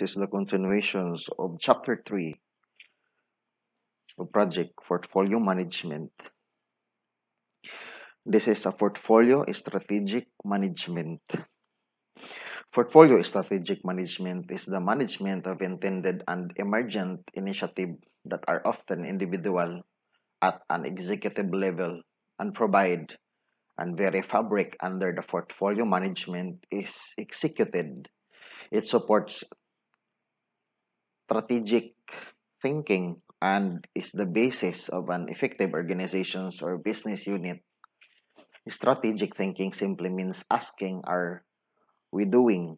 is the continuations of chapter 3 of project portfolio management. This is a portfolio strategic management. Portfolio strategic management is the management of intended and emergent initiatives that are often individual at an executive level and provide and very fabric under the portfolio management is executed. It supports strategic thinking and is the basis of an effective organization's or business unit. Strategic thinking simply means asking are we doing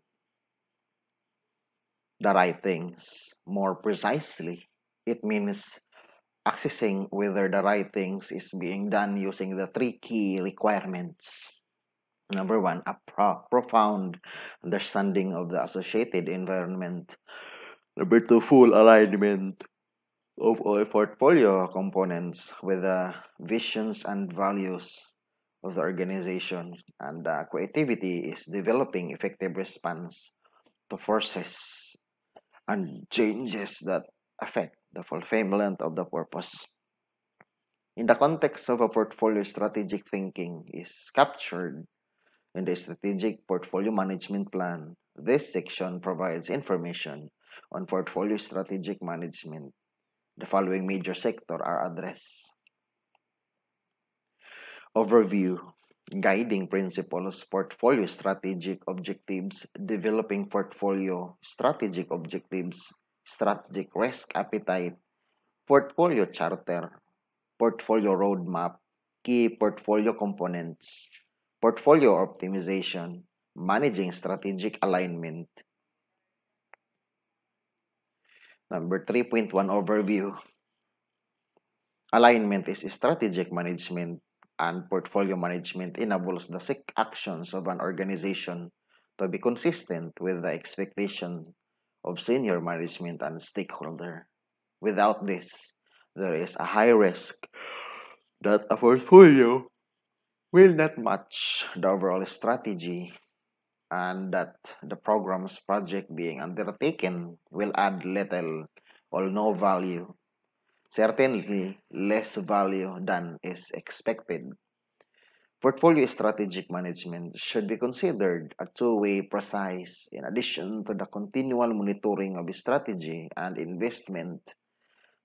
the right things? More precisely, it means accessing whether the right things is being done using the three key requirements. Number one, a pro- profound understanding of the associated environment. Number two, full alignment of all portfolio components with the visions and values of the organization. And uh, creativity is developing effective response to forces and changes that affect the fulfillment of the purpose. In the context of a portfolio, strategic thinking is captured in the strategic portfolio management plan. This section provides information on portfolio strategic management. The following major sectors are addressed. Overview Guiding principles, portfolio strategic objectives, developing portfolio strategic objectives, strategic risk appetite, portfolio charter, portfolio roadmap, key portfolio components, portfolio optimization, managing strategic alignment. Number 3.1 overview. Alignment is strategic management and portfolio management enables the actions of an organization to be consistent with the expectations of senior management and stakeholder. Without this, there is a high risk that a portfolio will not match the overall strategy and that the program's project being undertaken will add little or no value certainly less value than is expected. Portfolio strategic management should be considered a two-way process in addition to the continual monitoring of strategy and investment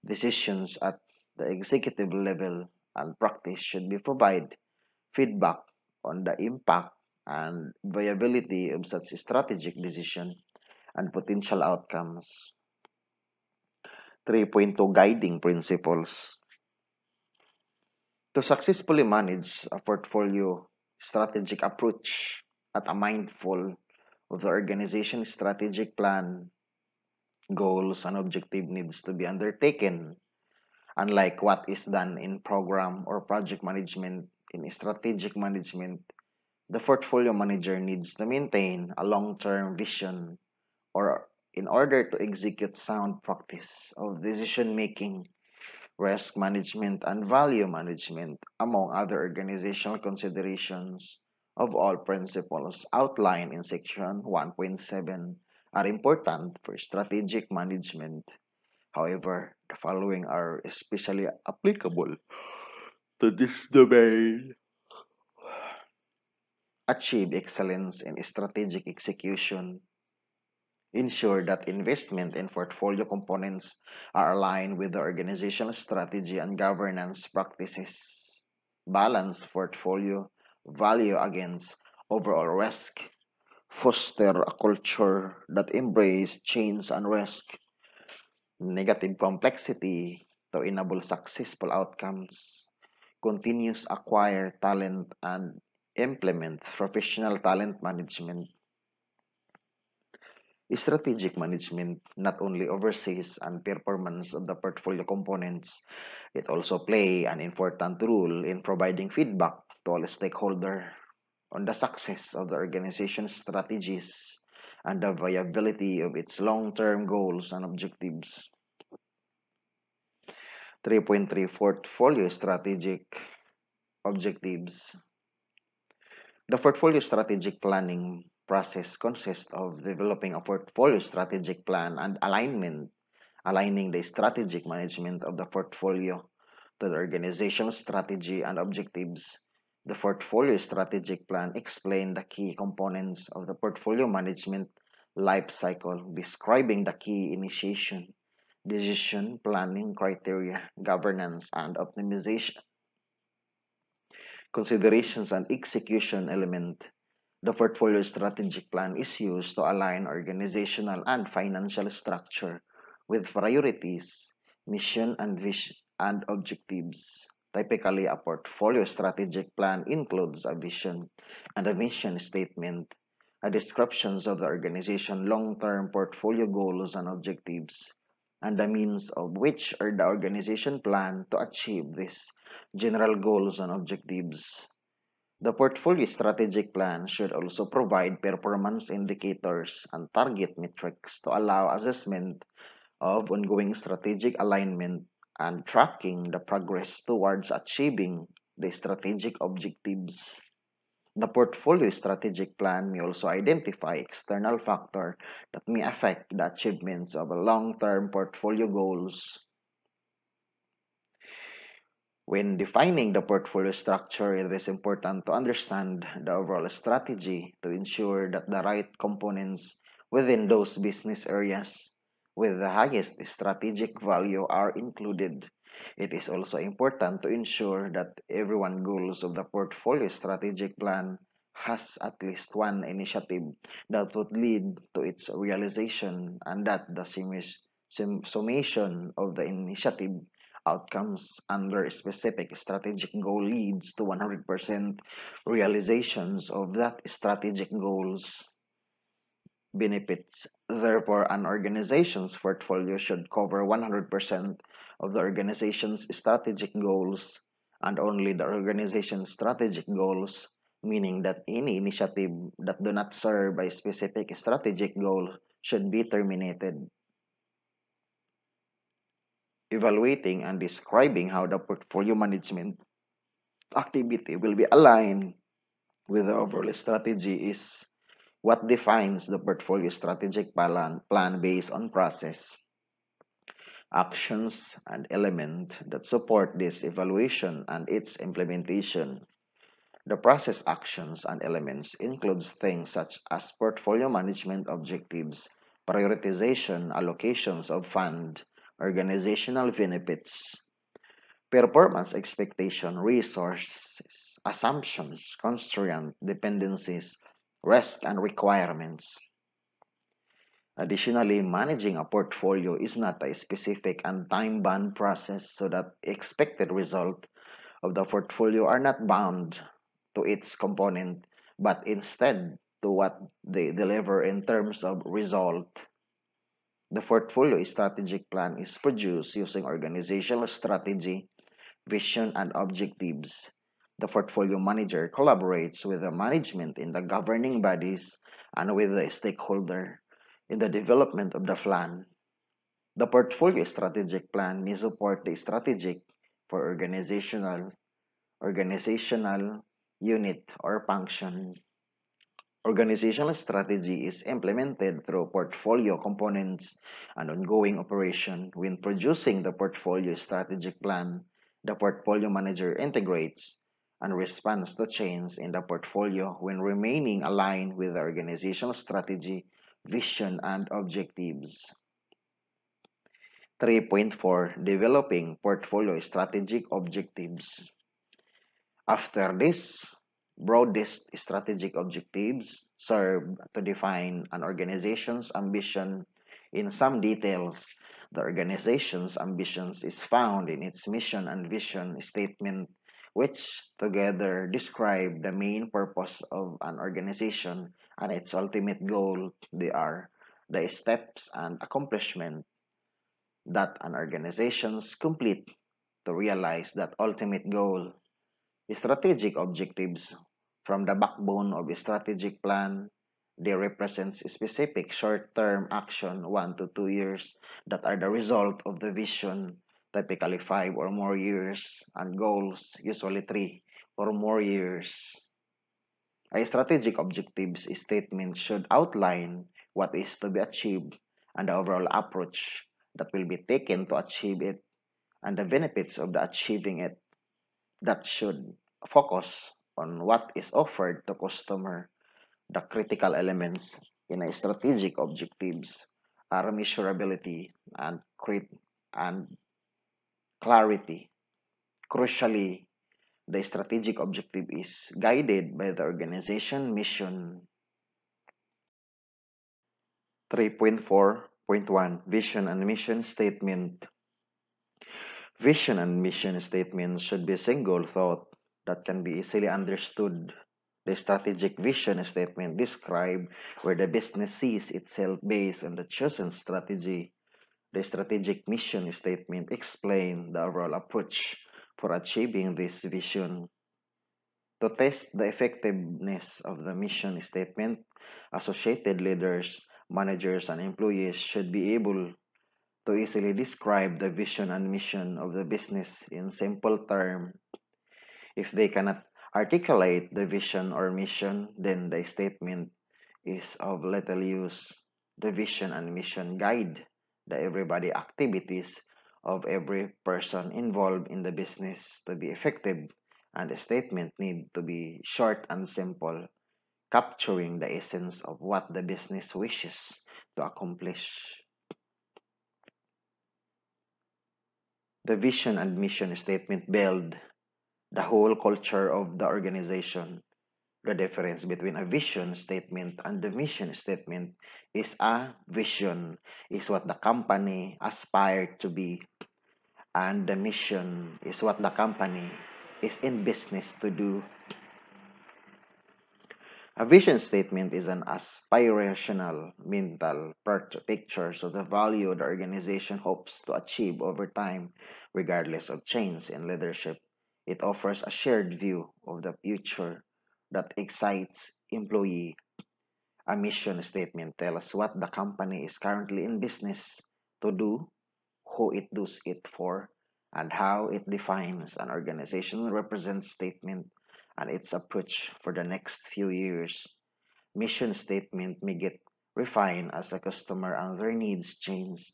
decisions at the executive level and practice should be provide feedback on the impact and viability of such strategic decision and potential outcomes. 3.2 Guiding Principles To successfully manage a portfolio strategic approach at a mindful of the organization's strategic plan, goals, and objective needs to be undertaken, unlike what is done in program or project management in strategic management the portfolio manager needs to maintain a long-term vision or in order to execute sound practice of decision making, risk management, and value management, among other organizational considerations of all principles outlined in section 1.7 are important for strategic management. However, the following are especially applicable to this domain. Achieve excellence in strategic execution ensure that investment and portfolio components are aligned with the organizational strategy and governance practices. Balance portfolio value against overall risk. Foster a culture that embraces change and risk. Negative complexity to enable successful outcomes. Continuous acquire talent and implement professional talent management Strategic management not only oversees and performance of the portfolio components, it also play an important role in providing feedback to all stakeholders on the success of the organization's strategies and the viability of its long-term goals and objectives. 3.3 Portfolio Strategic Objectives The portfolio strategic planning process consists of developing a portfolio strategic plan and alignment, aligning the strategic management of the portfolio to the organizational strategy and objectives. The portfolio strategic plan explains the key components of the portfolio management life cycle, describing the key initiation, decision, planning criteria, governance, and optimization considerations and execution element. The portfolio strategic plan is used to align organizational and financial structure with priorities, mission, and vision and objectives. Typically, a portfolio strategic plan includes a vision and a mission statement, a descriptions of the organization long-term portfolio goals and objectives, and the means of which are the organization plan to achieve these general goals and objectives. The portfolio strategic plan should also provide performance indicators and target metrics to allow assessment of ongoing strategic alignment and tracking the progress towards achieving the strategic objectives. The portfolio strategic plan may also identify external factors that may affect the achievements of long-term portfolio goals. When defining the portfolio structure, it is important to understand the overall strategy to ensure that the right components within those business areas with the highest strategic value are included. It is also important to ensure that everyone goals of the portfolio strategic plan has at least one initiative that would lead to its realization and that the summation of the initiative outcomes under specific strategic goal leads to 100% realizations of that strategic goals benefits. Therefore, an organization's portfolio should cover 100% of the organization's strategic goals and only the organization's strategic goals, meaning that any initiative that do not serve a specific strategic goal should be terminated. Evaluating and describing how the portfolio management activity will be aligned with the overall strategy is what defines the portfolio strategic plan, plan based on process, actions, and element that support this evaluation and its implementation. The process actions and elements includes things such as portfolio management objectives, prioritization, allocations of fund, organizational benefits, performance expectation, resources, assumptions, constraint, dependencies, rest and requirements. Additionally, managing a portfolio is not a specific and time-bound process so that expected result of the portfolio are not bound to its component, but instead to what they deliver in terms of result. The portfolio strategic plan is produced using organizational strategy, vision, and objectives the portfolio manager collaborates with the management in the governing bodies and with the stakeholder in the development of the plan. The portfolio strategic plan may support the strategic for organizational, organizational unit or function. Organizational strategy is implemented through portfolio components and ongoing operation. When producing the portfolio strategic plan, the portfolio manager integrates and responds to change in the portfolio when remaining aligned with the organizational strategy, vision, and objectives. 3.4 Developing Portfolio Strategic Objectives. After this, broadest strategic objectives serve to define an organization's ambition in some details. The organization's ambitions is found in its mission and vision statement which together describe the main purpose of an organization and its ultimate goal. They are the steps and accomplishment that an organization's complete to realize that ultimate goal. Strategic objectives from the backbone of a strategic plan. They represent specific short-term action, one to two years, that are the result of the vision typically five or more years, and goals, usually three or more years. A strategic objectives statement should outline what is to be achieved and the overall approach that will be taken to achieve it and the benefits of the achieving it that should focus on what is offered to customer. The critical elements in a strategic objectives are measurability and crit and clarity. Crucially the strategic objective is guided by the organization mission 3.4.1 Vision and mission statement Vision and mission statements should be single thought that can be easily understood. The strategic vision statement describe where the business sees itself based on the chosen strategy. The strategic mission statement explain the overall approach for achieving this vision. To test the effectiveness of the mission statement, associated leaders, managers, and employees should be able to easily describe the vision and mission of the business in simple terms. If they cannot articulate the vision or mission, then the statement is of little use. The vision and mission guide the everybody activities of every person involved in the business to be effective and the statement need to be short and simple, capturing the essence of what the business wishes to accomplish. The vision and mission statement build the whole culture of the organization. The difference between a vision statement and the mission statement is a vision is what the company aspired to be and the mission is what the company is in business to do. A vision statement is an aspirational mental picture of the value the organization hopes to achieve over time, regardless of change in leadership. It offers a shared view of the future that excites employee. A mission statement tells what the company is currently in business to do, who it does it for, and how it defines an organizational represent statement and its approach for the next few years. Mission statement may get refined as a customer and their needs change.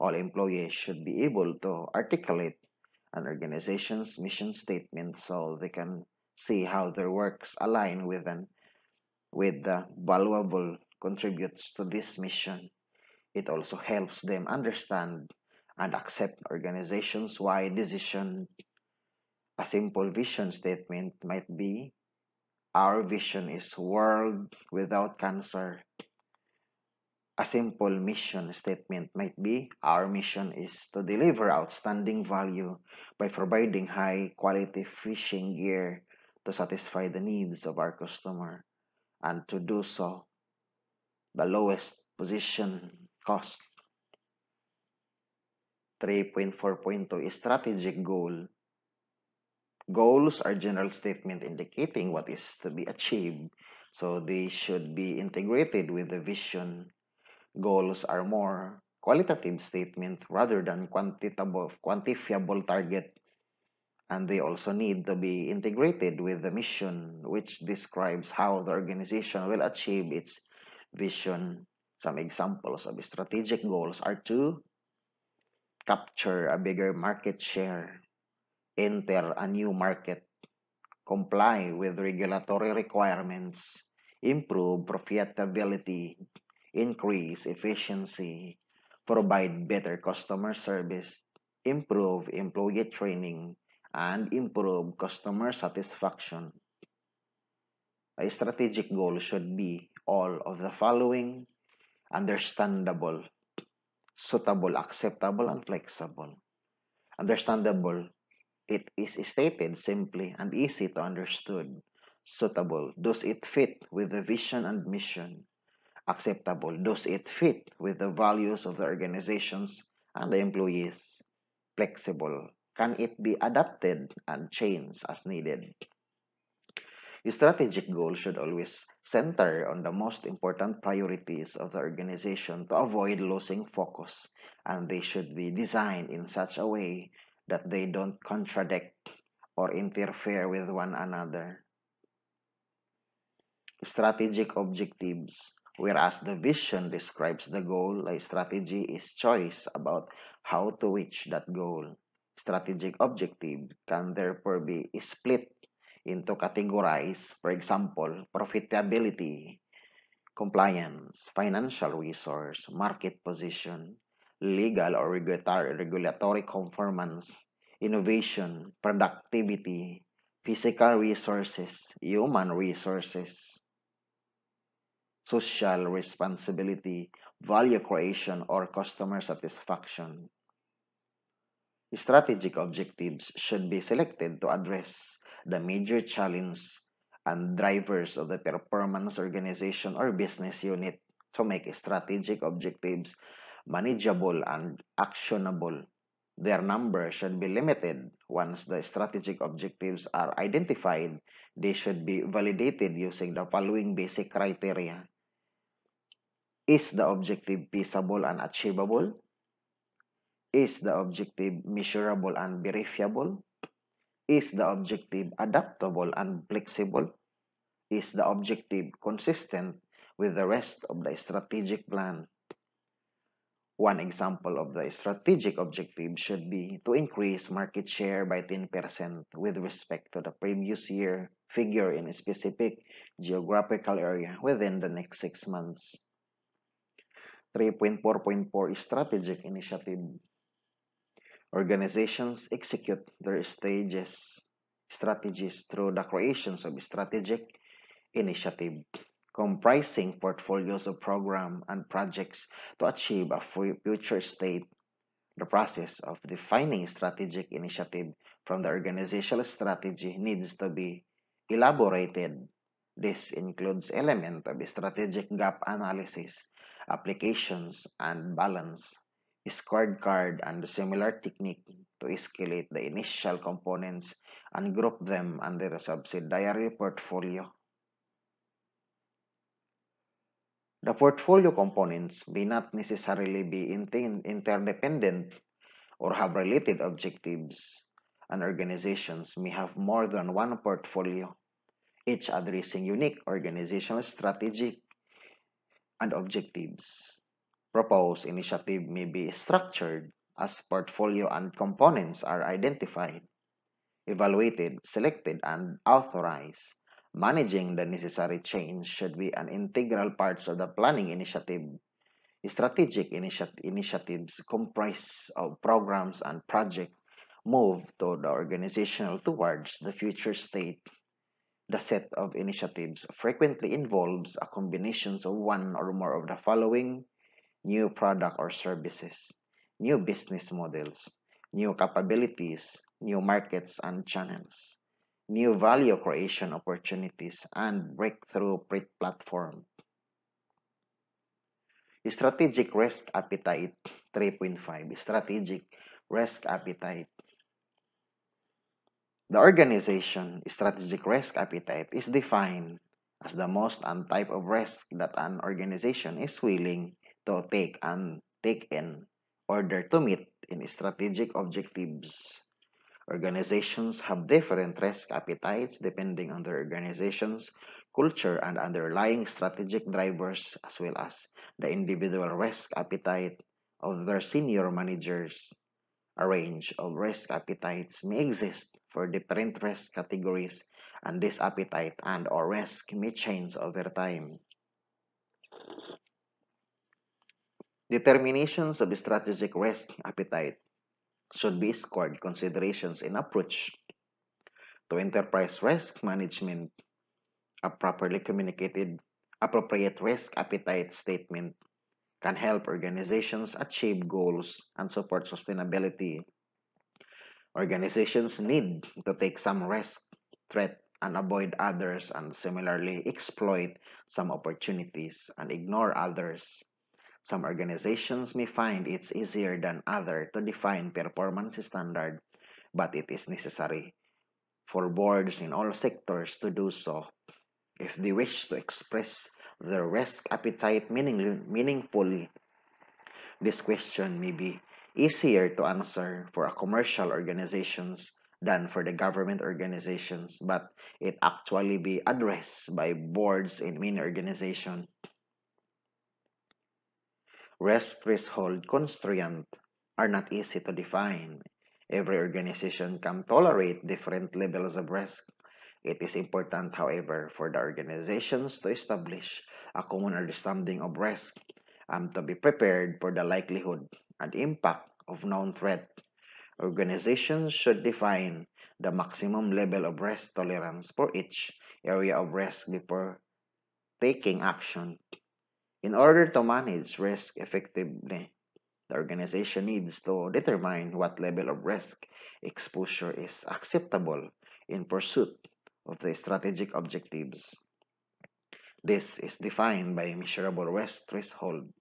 All employees should be able to articulate an organization's mission statement so they can see how their works align with an with the valuable contributes to this mission. It also helps them understand and accept organizations wide decision a simple vision statement might be Our vision is world without cancer. A simple mission statement might be Our mission is to deliver outstanding value by providing high quality fishing gear to satisfy the needs of our customer and to do so the lowest position cost. 3.4.2 is Strategic Goal Goals are general statement indicating what is to be achieved, so they should be integrated with the vision. Goals are more qualitative statement rather than quantitable, quantifiable target, and they also need to be integrated with the mission, which describes how the organization will achieve its vision. Some examples of strategic goals are to capture a bigger market share, enter a new market, comply with regulatory requirements, improve profitability, increase efficiency, provide better customer service, improve employee training, and improve customer satisfaction. A strategic goal should be all of the following understandable, suitable, acceptable, and flexible. Understandable it is stated simply and easy to understand. Suitable. Does it fit with the vision and mission? Acceptable. Does it fit with the values of the organizations and the employees? Flexible. Can it be adapted and changed as needed? The strategic goal should always center on the most important priorities of the organization to avoid losing focus, and they should be designed in such a way that they don't contradict or interfere with one another. strategic objectives. Whereas the vision describes the goal, a strategy is choice about how to reach that goal. Strategic objective can therefore be split into categories, for example, profitability, compliance, financial resource, market position, legal or regulatory, regulatory conformance, innovation, productivity, physical resources, human resources, social responsibility, value creation, or customer satisfaction. Strategic objectives should be selected to address the major challenge and drivers of the performance organization or business unit to make strategic objectives manageable and actionable. Their number should be limited. Once the strategic objectives are identified, they should be validated using the following basic criteria. Is the objective feasible and achievable? Is the objective measurable and verifiable? Is the objective adaptable and flexible? Is the objective consistent with the rest of the strategic plan? One example of the strategic objective should be to increase market share by 10% with respect to the previous year figure in a specific geographical area within the next six months. 3.4.4 Strategic Initiative Organizations execute their stages strategies through the creations of strategic initiative comprising portfolios of program and projects to achieve a future state. The process of defining strategic initiative from the organizational strategy needs to be elaborated. This includes element of strategic gap analysis, applications, and balance, scorecard, and similar technique to escalate the initial components and group them under a subsidiary portfolio. The portfolio components may not necessarily be interdependent or have related objectives, and organizations may have more than one portfolio, each addressing unique organizational strategy and objectives. Proposed initiative may be structured as portfolio and components are identified, evaluated, selected, and authorized. Managing the necessary change should be an integral part of the planning initiative. Strategic initi initiatives comprise of programs and projects move to the organizational towards the future state. The set of initiatives frequently involves a combination of one or more of the following new product or services, new business models, new capabilities, new markets and channels new value creation opportunities, and breakthrough platform. Strategic risk appetite 3.5 Strategic risk appetite. The organization strategic risk appetite is defined as the most and type of risk that an organization is willing to take and take in order to meet in strategic objectives. Organizations have different risk appetites depending on their organization's culture and underlying strategic drivers, as well as the individual risk appetite of their senior managers. A range of risk appetites may exist for different risk categories, and this appetite and or risk may change over time. Determinations of strategic risk appetite should be scored considerations in approach to enterprise risk management. A properly communicated appropriate risk appetite statement can help organizations achieve goals and support sustainability. Organizations need to take some risk, threat, and avoid others, and similarly exploit some opportunities and ignore others. Some organizations may find it's easier than others to define performance standard, but it is necessary for boards in all sectors to do so if they wish to express their risk appetite meaning, meaningfully. This question may be easier to answer for a commercial organizations than for the government organizations, but it actually be addressed by boards in many organizations. Risk threshold constraints are not easy to define. Every organization can tolerate different levels of risk. It is important, however, for the organizations to establish a common understanding of risk and to be prepared for the likelihood and impact of known threat. Organizations should define the maximum level of risk tolerance for each area of risk before taking action. In order to manage risk effectively, the organization needs to determine what level of risk exposure is acceptable in pursuit of the strategic objectives. This is defined by measurable risk threshold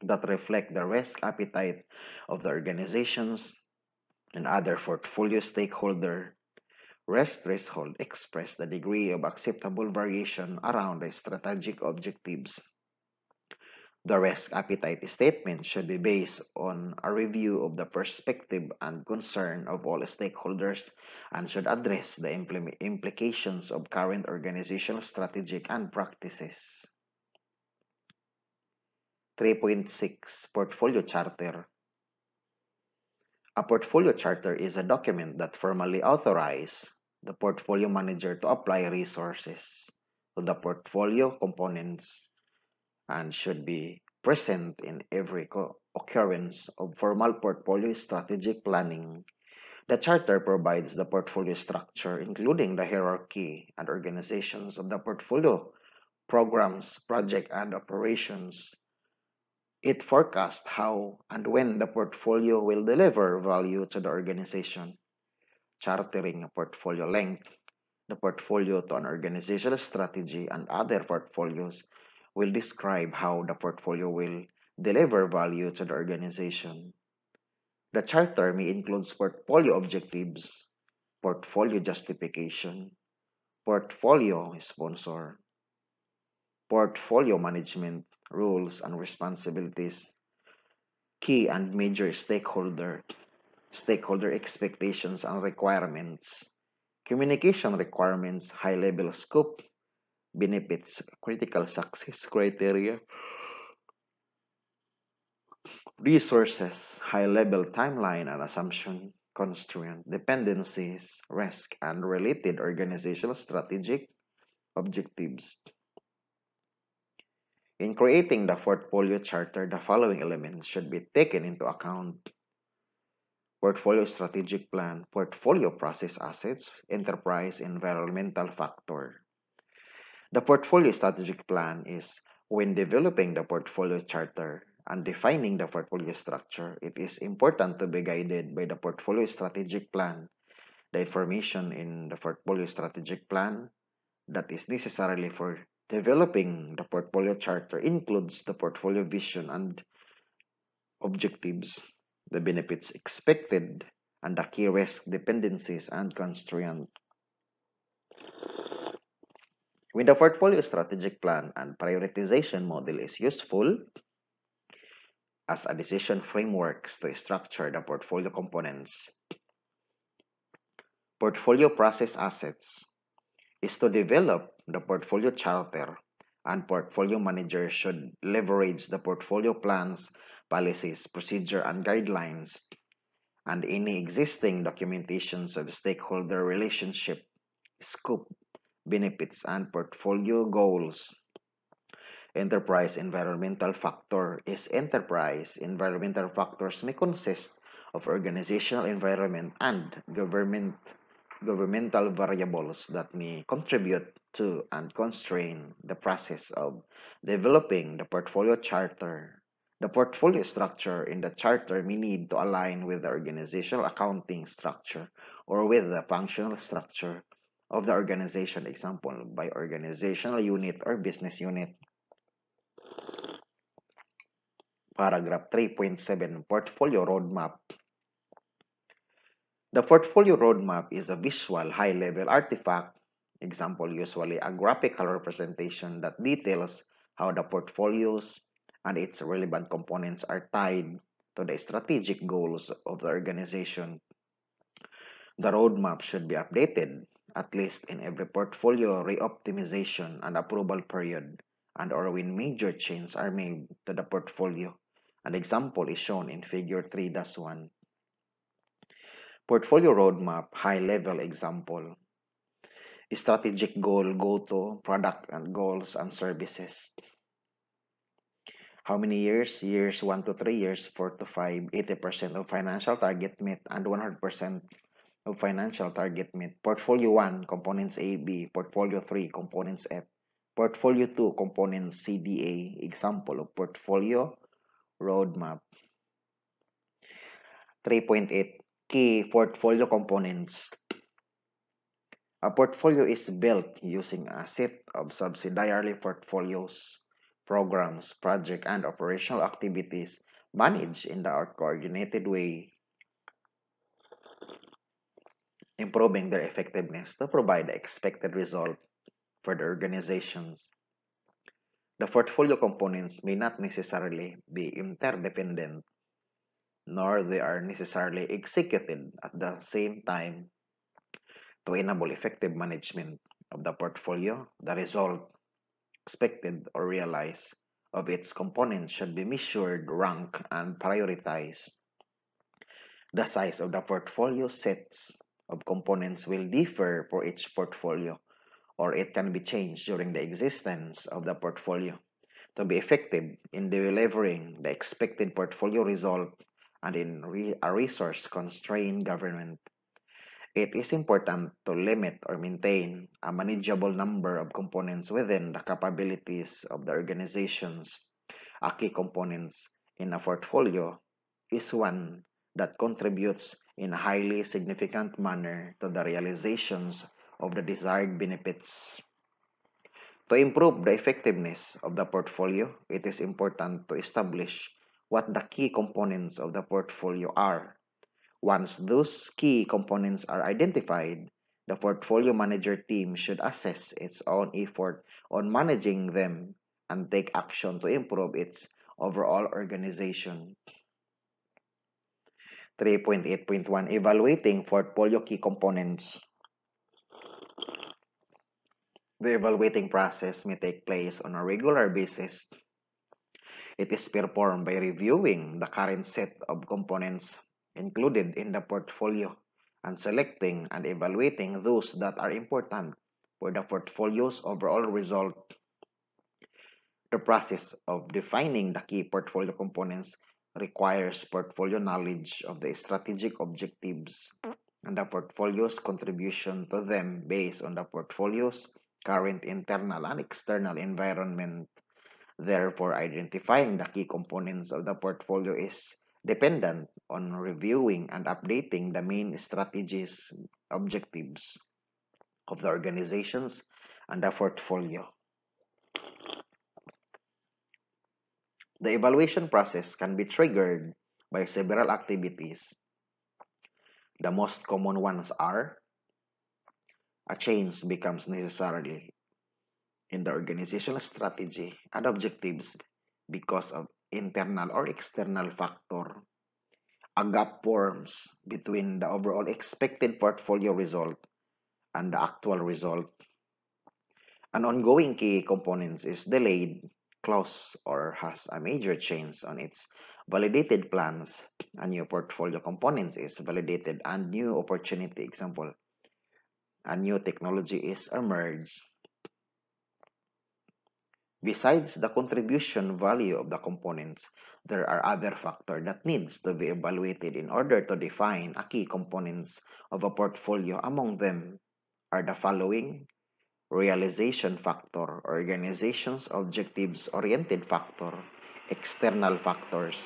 that reflect the risk appetite of the organizations and other portfolio stakeholder. Risk threshold express the degree of acceptable variation around the strategic objectives. The risk appetite statement should be based on a review of the perspective and concern of all stakeholders and should address the impl implications of current organizational strategic and practices. 3.6 Portfolio Charter A portfolio charter is a document that formally authorizes the portfolio manager to apply resources to the portfolio components and should be present in every occurrence of formal portfolio strategic planning. The charter provides the portfolio structure, including the hierarchy and organizations of the portfolio, programs, project, and operations, it forecasts how and when the portfolio will deliver value to the organization. Chartering a portfolio length, the portfolio to an organizational strategy and other portfolios will describe how the portfolio will deliver value to the organization. The charter may include portfolio objectives, portfolio justification, portfolio sponsor, portfolio management, roles and responsibilities, key and major stakeholder, stakeholder expectations and requirements, communication requirements, high-level scope, benefits, critical success criteria, resources, high-level timeline and assumption, constraint, dependencies, risk, and related organizational strategic objectives. In creating the portfolio charter, the following elements should be taken into account. Portfolio strategic plan, portfolio process assets, enterprise environmental factor. The portfolio strategic plan is when developing the portfolio charter and defining the portfolio structure, it is important to be guided by the portfolio strategic plan. The information in the portfolio strategic plan that is necessarily for Developing the portfolio charter includes the portfolio vision and objectives, the benefits expected, and the key risk dependencies and constraints. When the portfolio strategic plan and prioritization model is useful as a decision frameworks to structure the portfolio components. Portfolio process assets is to develop the portfolio charter and portfolio manager should leverage the portfolio plans, policies, procedure, and guidelines and any existing documentations of stakeholder relationship, scope, benefits, and portfolio goals. Enterprise environmental factor is enterprise environmental factors may consist of organizational environment and government governmental variables that may contribute to and constrain the process of developing the portfolio charter. The portfolio structure in the charter may need to align with the organizational accounting structure or with the functional structure of the organization, example, by organizational unit or business unit. Paragraph 3.7 Portfolio Roadmap the portfolio roadmap is a visual high-level artifact, example usually a graphical representation that details how the portfolios and its relevant components are tied to the strategic goals of the organization. The roadmap should be updated at least in every portfolio reoptimization and approval period and or when major changes are made to the portfolio. An example is shown in figure 3-1. Portfolio roadmap high-level example. Strategic goal, go-to, product and goals and services. How many years? Years 1 to 3 years, 4 to 5, 80% of financial target met and 100% of financial target met. Portfolio 1, components A, B. Portfolio 3, components F. Portfolio 2, components C, D, A. Example of portfolio roadmap. 3.8 Key portfolio components. A portfolio is built using a set of subsidiary portfolios programs, project, and operational activities managed in the coordinated way, improving their effectiveness to provide the expected result for the organizations. The portfolio components may not necessarily be interdependent, nor they are necessarily executed at the same time to enable effective management of the portfolio. The result expected or realized of its components should be measured, ranked, and prioritized. The size of the portfolio sets of components will differ for each portfolio, or it can be changed during the existence of the portfolio. To be effective in delivering the expected portfolio result and in re a resource-constrained government, it is important to limit or maintain a manageable number of components within the capabilities of the organizations. A key components in a portfolio is one that contributes in a highly significant manner to the realizations of the desired benefits. To improve the effectiveness of the portfolio, it is important to establish what the key components of the portfolio are once those key components are identified, the portfolio manager team should assess its own effort on managing them and take action to improve its overall organization. 3.8.1 Evaluating portfolio key components. The evaluating process may take place on a regular basis. It is performed by reviewing the current set of components included in the portfolio and selecting and evaluating those that are important for the portfolio's overall result. The process of defining the key portfolio components requires portfolio knowledge of the strategic objectives and the portfolio's contribution to them based on the portfolio's current internal and external environment. Therefore, identifying the key components of the portfolio is dependent on reviewing and updating the main strategies, objectives of the organizations and the portfolio. The evaluation process can be triggered by several activities. The most common ones are a change becomes necessary in the organizational strategy and objectives because of internal or external factor. A gap forms between the overall expected portfolio result and the actual result. An ongoing key component is delayed, close, or has a major change on its validated plans. A new portfolio component is validated and new opportunity, example, a new technology is emerged Besides the contribution value of the components, there are other factors that needs to be evaluated in order to define a key components of a portfolio. Among them are the following realization factor, organization's objectives oriented factor, external factors.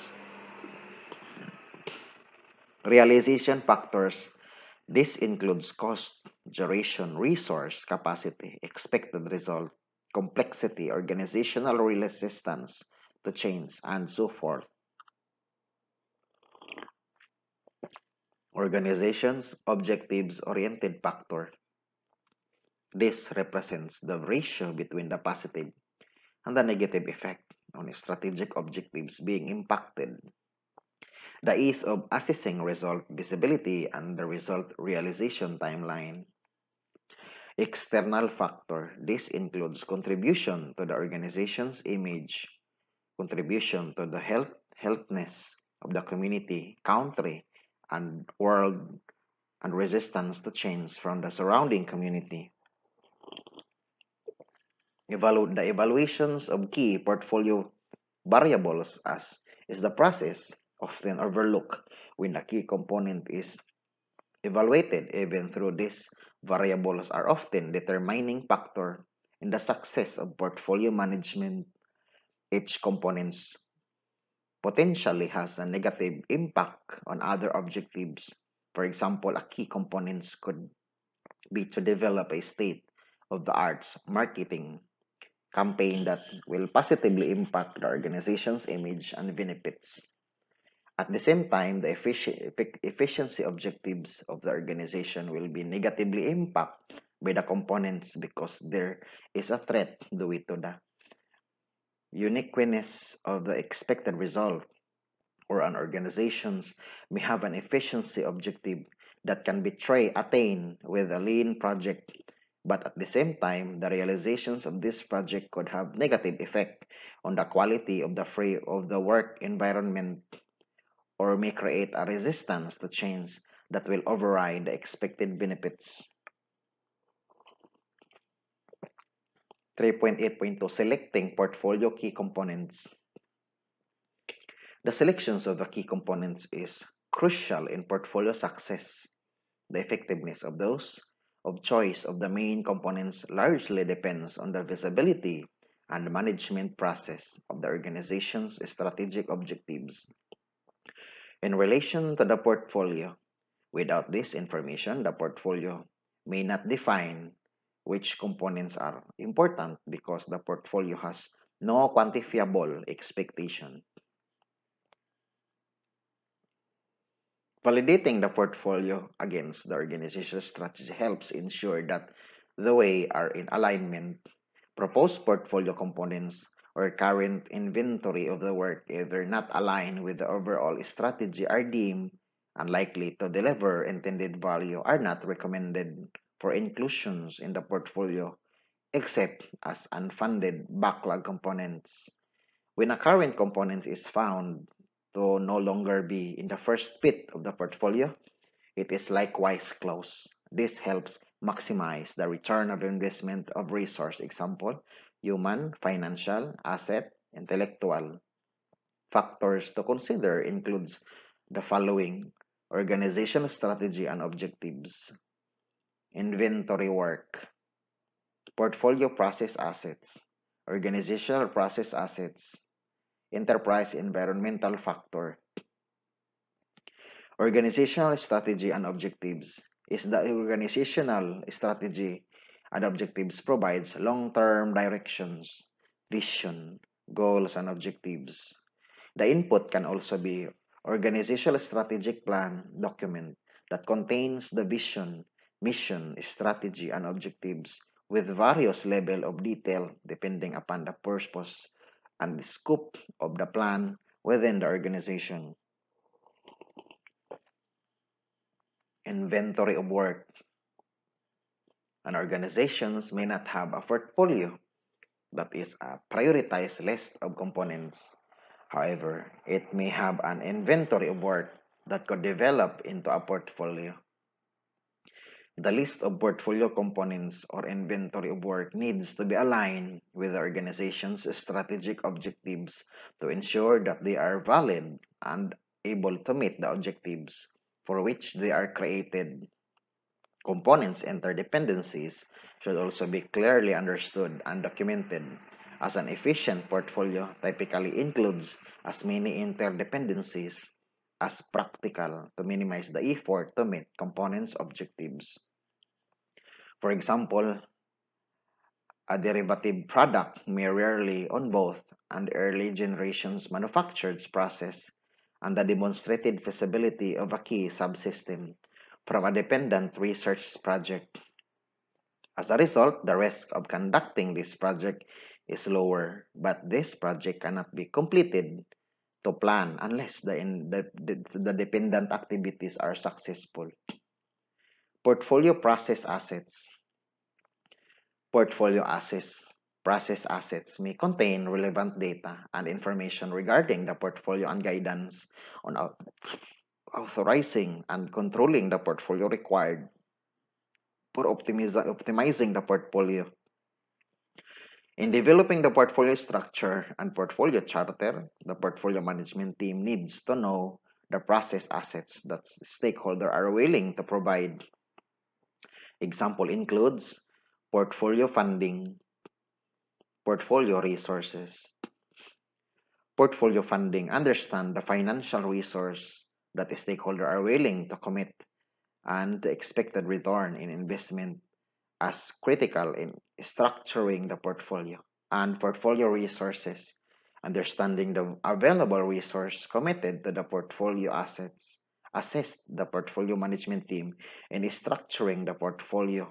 Realization factors this includes cost, duration, resource, capacity, expected result, complexity, organizational resistance to change, and so forth. Organizations objectives-oriented factor. This represents the ratio between the positive and the negative effect on strategic objectives being impacted. the ease of assessing result visibility and the result realization timeline. External factor. This includes contribution to the organization's image, contribution to the health healthness of the community, country, and world, and resistance to change from the surrounding community. Evaluate the evaluations of key portfolio variables as is the process often overlooked when a key component is evaluated. Even through these variables are often determining factor in the success of portfolio management. Each component potentially has a negative impact on other objectives. For example a key component could be to develop a state of the arts marketing campaign that will positively impact the organization's image and benefits. At the same time, the efficiency objectives of the organization will be negatively impacted by the components because there is a threat due to the uniqueness of the expected result or an organizations may have an efficiency objective that can be attained with a lean project but at the same time the realizations of this project could have negative effect on the quality of the free of the work environment or may create a resistance to change that will override the expected benefits. 3.8.2 Selecting portfolio key components. The selections of the key components is crucial in portfolio success. The effectiveness of those of choice of the main components largely depends on the visibility and management process of the organization's strategic objectives in relation to the portfolio. Without this information, the portfolio may not define which components are important because the portfolio has no quantifiable expectation. Validating the portfolio against the organization's strategy helps ensure that the way are in alignment. Proposed portfolio components or current inventory of the work either not aligned with the overall strategy are deemed unlikely to deliver intended value are not recommended for inclusions in the portfolio except as unfunded backlog components. When a current component is found to no longer be in the first bit of the portfolio, it is likewise closed. This helps maximize the return of investment of resource. Example, human, financial, asset, intellectual. Factors to consider includes the following organization strategy and objectives, inventory work, portfolio process assets, organizational process assets, enterprise environmental factor. Organizational strategy and objectives is the organizational strategy and objectives provides long-term directions, vision, goals, and objectives. The input can also be organizational strategic plan document that contains the vision, mission, strategy, and objectives with various level of detail depending upon the purpose and the scope of the plan within the organization. Inventory of work and organizations may not have a portfolio that is a prioritized list of components. However, it may have an inventory of work that could develop into a portfolio. The list of portfolio components or inventory of work needs to be aligned with the organization's strategic objectives to ensure that they are valid and able to meet the objectives for which they are created Components interdependencies should also be clearly understood and documented, as an efficient portfolio typically includes as many interdependencies as practical to minimize the effort to meet components' objectives. For example, a derivative product may rarely on both and early generations manufactured process and the demonstrated feasibility of a key subsystem from a dependent research project. As a result, the risk of conducting this project is lower, but this project cannot be completed to plan unless the, the, the dependent activities are successful. Portfolio process assets. Portfolio assets process assets may contain relevant data and information regarding the portfolio and guidance on authorizing and controlling the portfolio required for optimizing the portfolio. In developing the portfolio structure and portfolio charter, the portfolio management team needs to know the process assets that stakeholders are willing to provide. Example includes portfolio funding, portfolio resources. Portfolio funding. Understand the financial resource that the stakeholder are willing to commit and the expected return in investment as critical in structuring the portfolio and portfolio resources. Understanding the available resource committed to the portfolio assets. Assist the portfolio management team in structuring the portfolio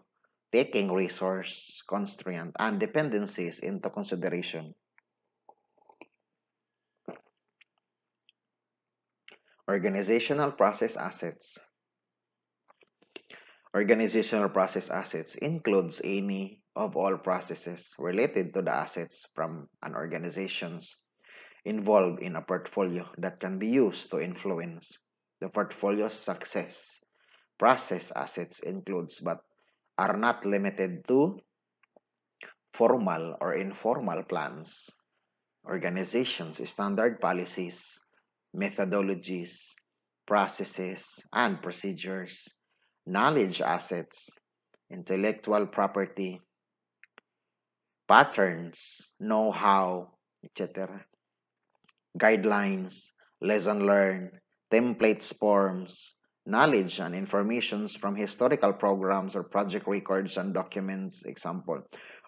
taking resource constraint and dependencies into consideration Organizational process assets. Organizational process assets includes any of all processes related to the assets from an organization's involved in a portfolio that can be used to influence the portfolio's success. Process assets includes but are not limited to formal or informal plans, organizations, standard policies, methodologies, processes, and procedures, knowledge assets, intellectual property, patterns, know-how, etc., guidelines, lesson learned, templates, forms, knowledge and informations from historical programs or project records and documents, example,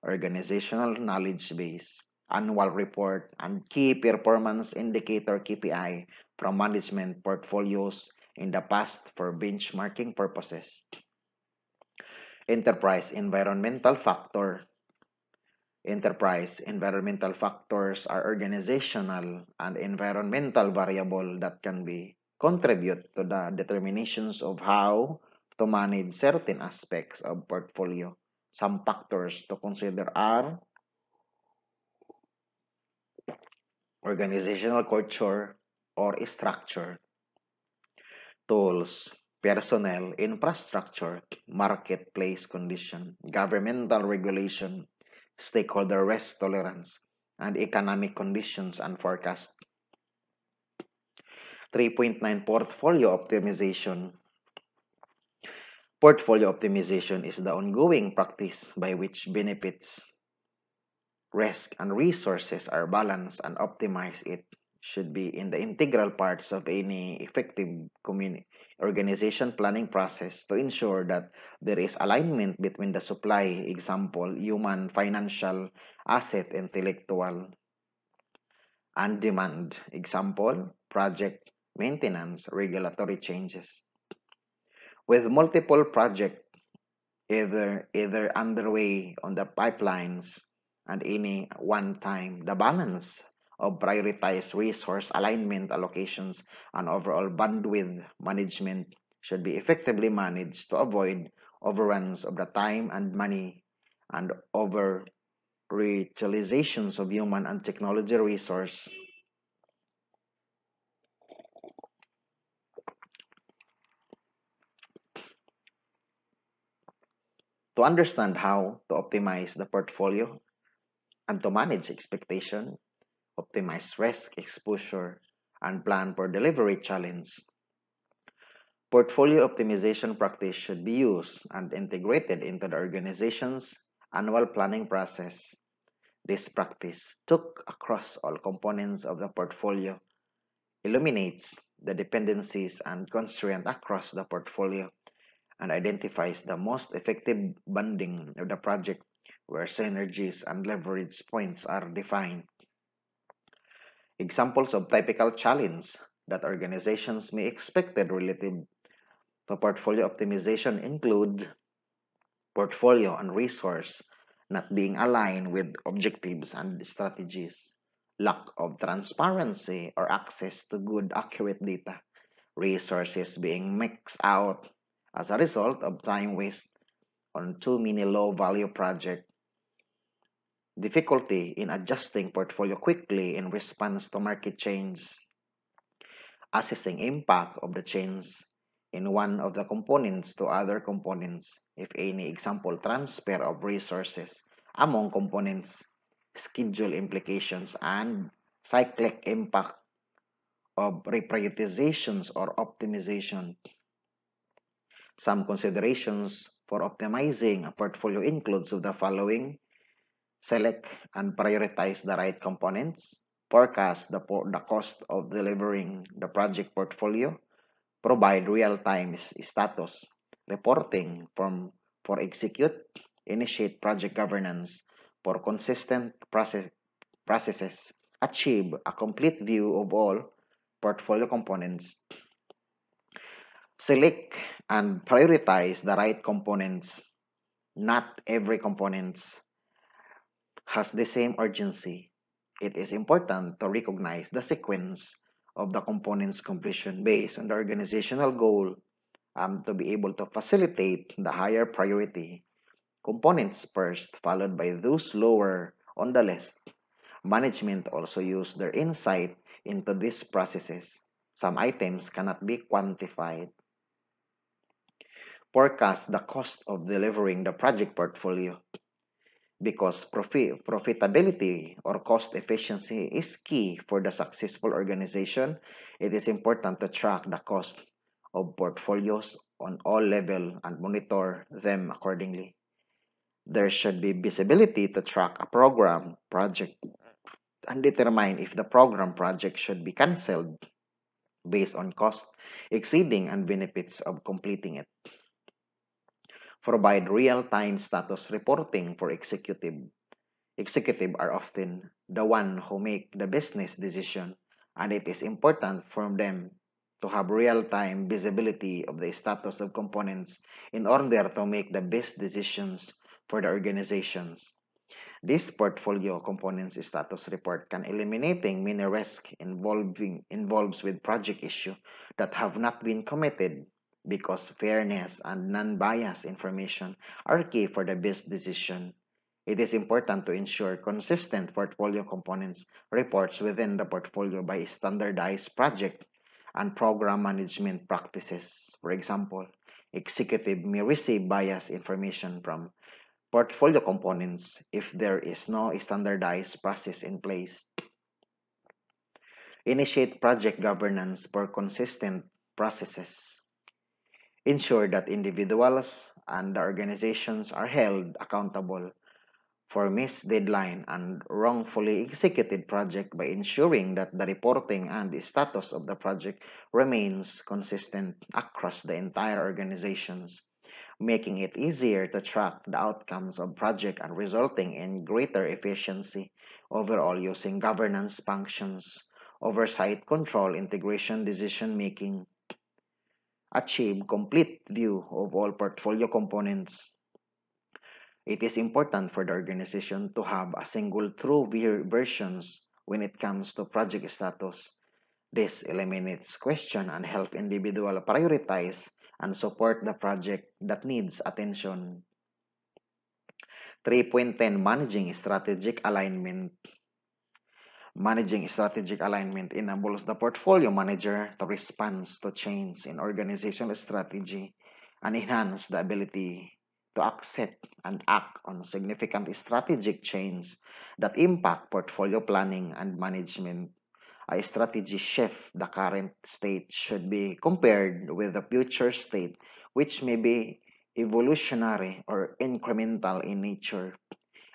organizational knowledge base, annual report, and key performance indicator KPI from management portfolios in the past for benchmarking purposes. Enterprise environmental factor. Enterprise environmental factors are organizational and environmental variable that can be contribute to the determinations of how to manage certain aspects of portfolio. Some factors to consider are organizational culture or structure, tools, personnel, infrastructure, marketplace condition, governmental regulation, stakeholder risk tolerance, and economic conditions and forecast. 3.9 Portfolio Optimization. Portfolio optimization is the ongoing practice by which benefits risk, and resources are balanced and optimized, it should be in the integral parts of any effective organization planning process to ensure that there is alignment between the supply, example, human, financial, asset, intellectual, and demand, example, project, maintenance, regulatory changes. With multiple projects either, either underway on the pipelines and any one time the balance of prioritized resource alignment allocations and overall bandwidth management should be effectively managed to avoid overruns of the time and money and over reutilizations of human and technology resource to understand how to optimize the portfolio and to manage expectation, optimize risk exposure, and plan for delivery challenge. Portfolio optimization practice should be used and integrated into the organization's annual planning process. This practice took across all components of the portfolio, illuminates the dependencies and constraints across the portfolio, and identifies the most effective bundling of the project where synergies and leverage points are defined. Examples of typical challenges that organizations may expect relative to portfolio optimization include portfolio and resource not being aligned with objectives and strategies, lack of transparency or access to good, accurate data, resources being mixed out as a result of time waste on too many low value projects, difficulty in adjusting portfolio quickly in response to market change, assessing impact of the change in one of the components to other components, if any example, transfer of resources among components, schedule implications, and cyclic impact of reprioritizations or optimization. Some considerations for optimizing a portfolio includes the following. Select and prioritize the right components. Forecast the, the cost of delivering the project portfolio. Provide real-time status reporting from for execute. Initiate project governance for consistent process, processes. Achieve a complete view of all portfolio components. Select and prioritize the right components. Not every component has the same urgency. It is important to recognize the sequence of the components completion based on the organizational goal um, to be able to facilitate the higher priority components first, followed by those lower on the list. Management also use their insight into these processes. Some items cannot be quantified forecast the cost of delivering the project portfolio because profit, profitability or cost efficiency is key for the successful organization. It is important to track the cost of portfolios on all level and monitor them accordingly. There should be visibility to track a program project and determine if the program project should be cancelled based on cost exceeding and benefits of completing it provide real-time status reporting for executive. Executive are often the one who make the business decision and it is important for them to have real-time visibility of the status of components in order to make the best decisions for the organizations. This portfolio components status report can eliminating many risks involving involves with project issue that have not been committed because fairness and non-biased information are key for the best decision. It is important to ensure consistent portfolio components reports within the portfolio by standardized project and program management practices. For example, executive may receive biased information from portfolio components if there is no standardized process in place. Initiate project governance for consistent processes ensure that individuals and the organizations are held accountable for missed deadline and wrongfully executed project by ensuring that the reporting and the status of the project remains consistent across the entire organizations, making it easier to track the outcomes of project and resulting in greater efficiency overall using governance functions, oversight control, integration, decision making, achieve complete view of all portfolio components. It is important for the organization to have a single true versions when it comes to project status. This eliminates question and help individual prioritize and support the project that needs attention. 3.10 Managing Strategic Alignment Managing strategic alignment enables the portfolio manager to respond to change in organizational strategy and enhance the ability to accept and act on significant strategic change that impact portfolio planning and management. A strategy shift the current state should be compared with the future state, which may be evolutionary or incremental in nature.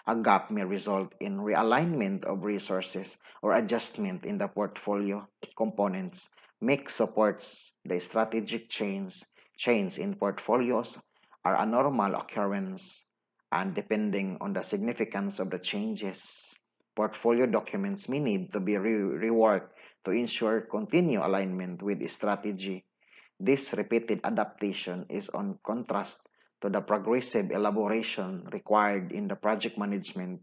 A gap may result in realignment of resources or adjustment in the portfolio components. Mix supports the strategic change. Change in portfolios are a normal occurrence and depending on the significance of the changes, portfolio documents may need to be re reworked to ensure continued alignment with strategy. This repeated adaptation is on contrast to the progressive elaboration required in the project management.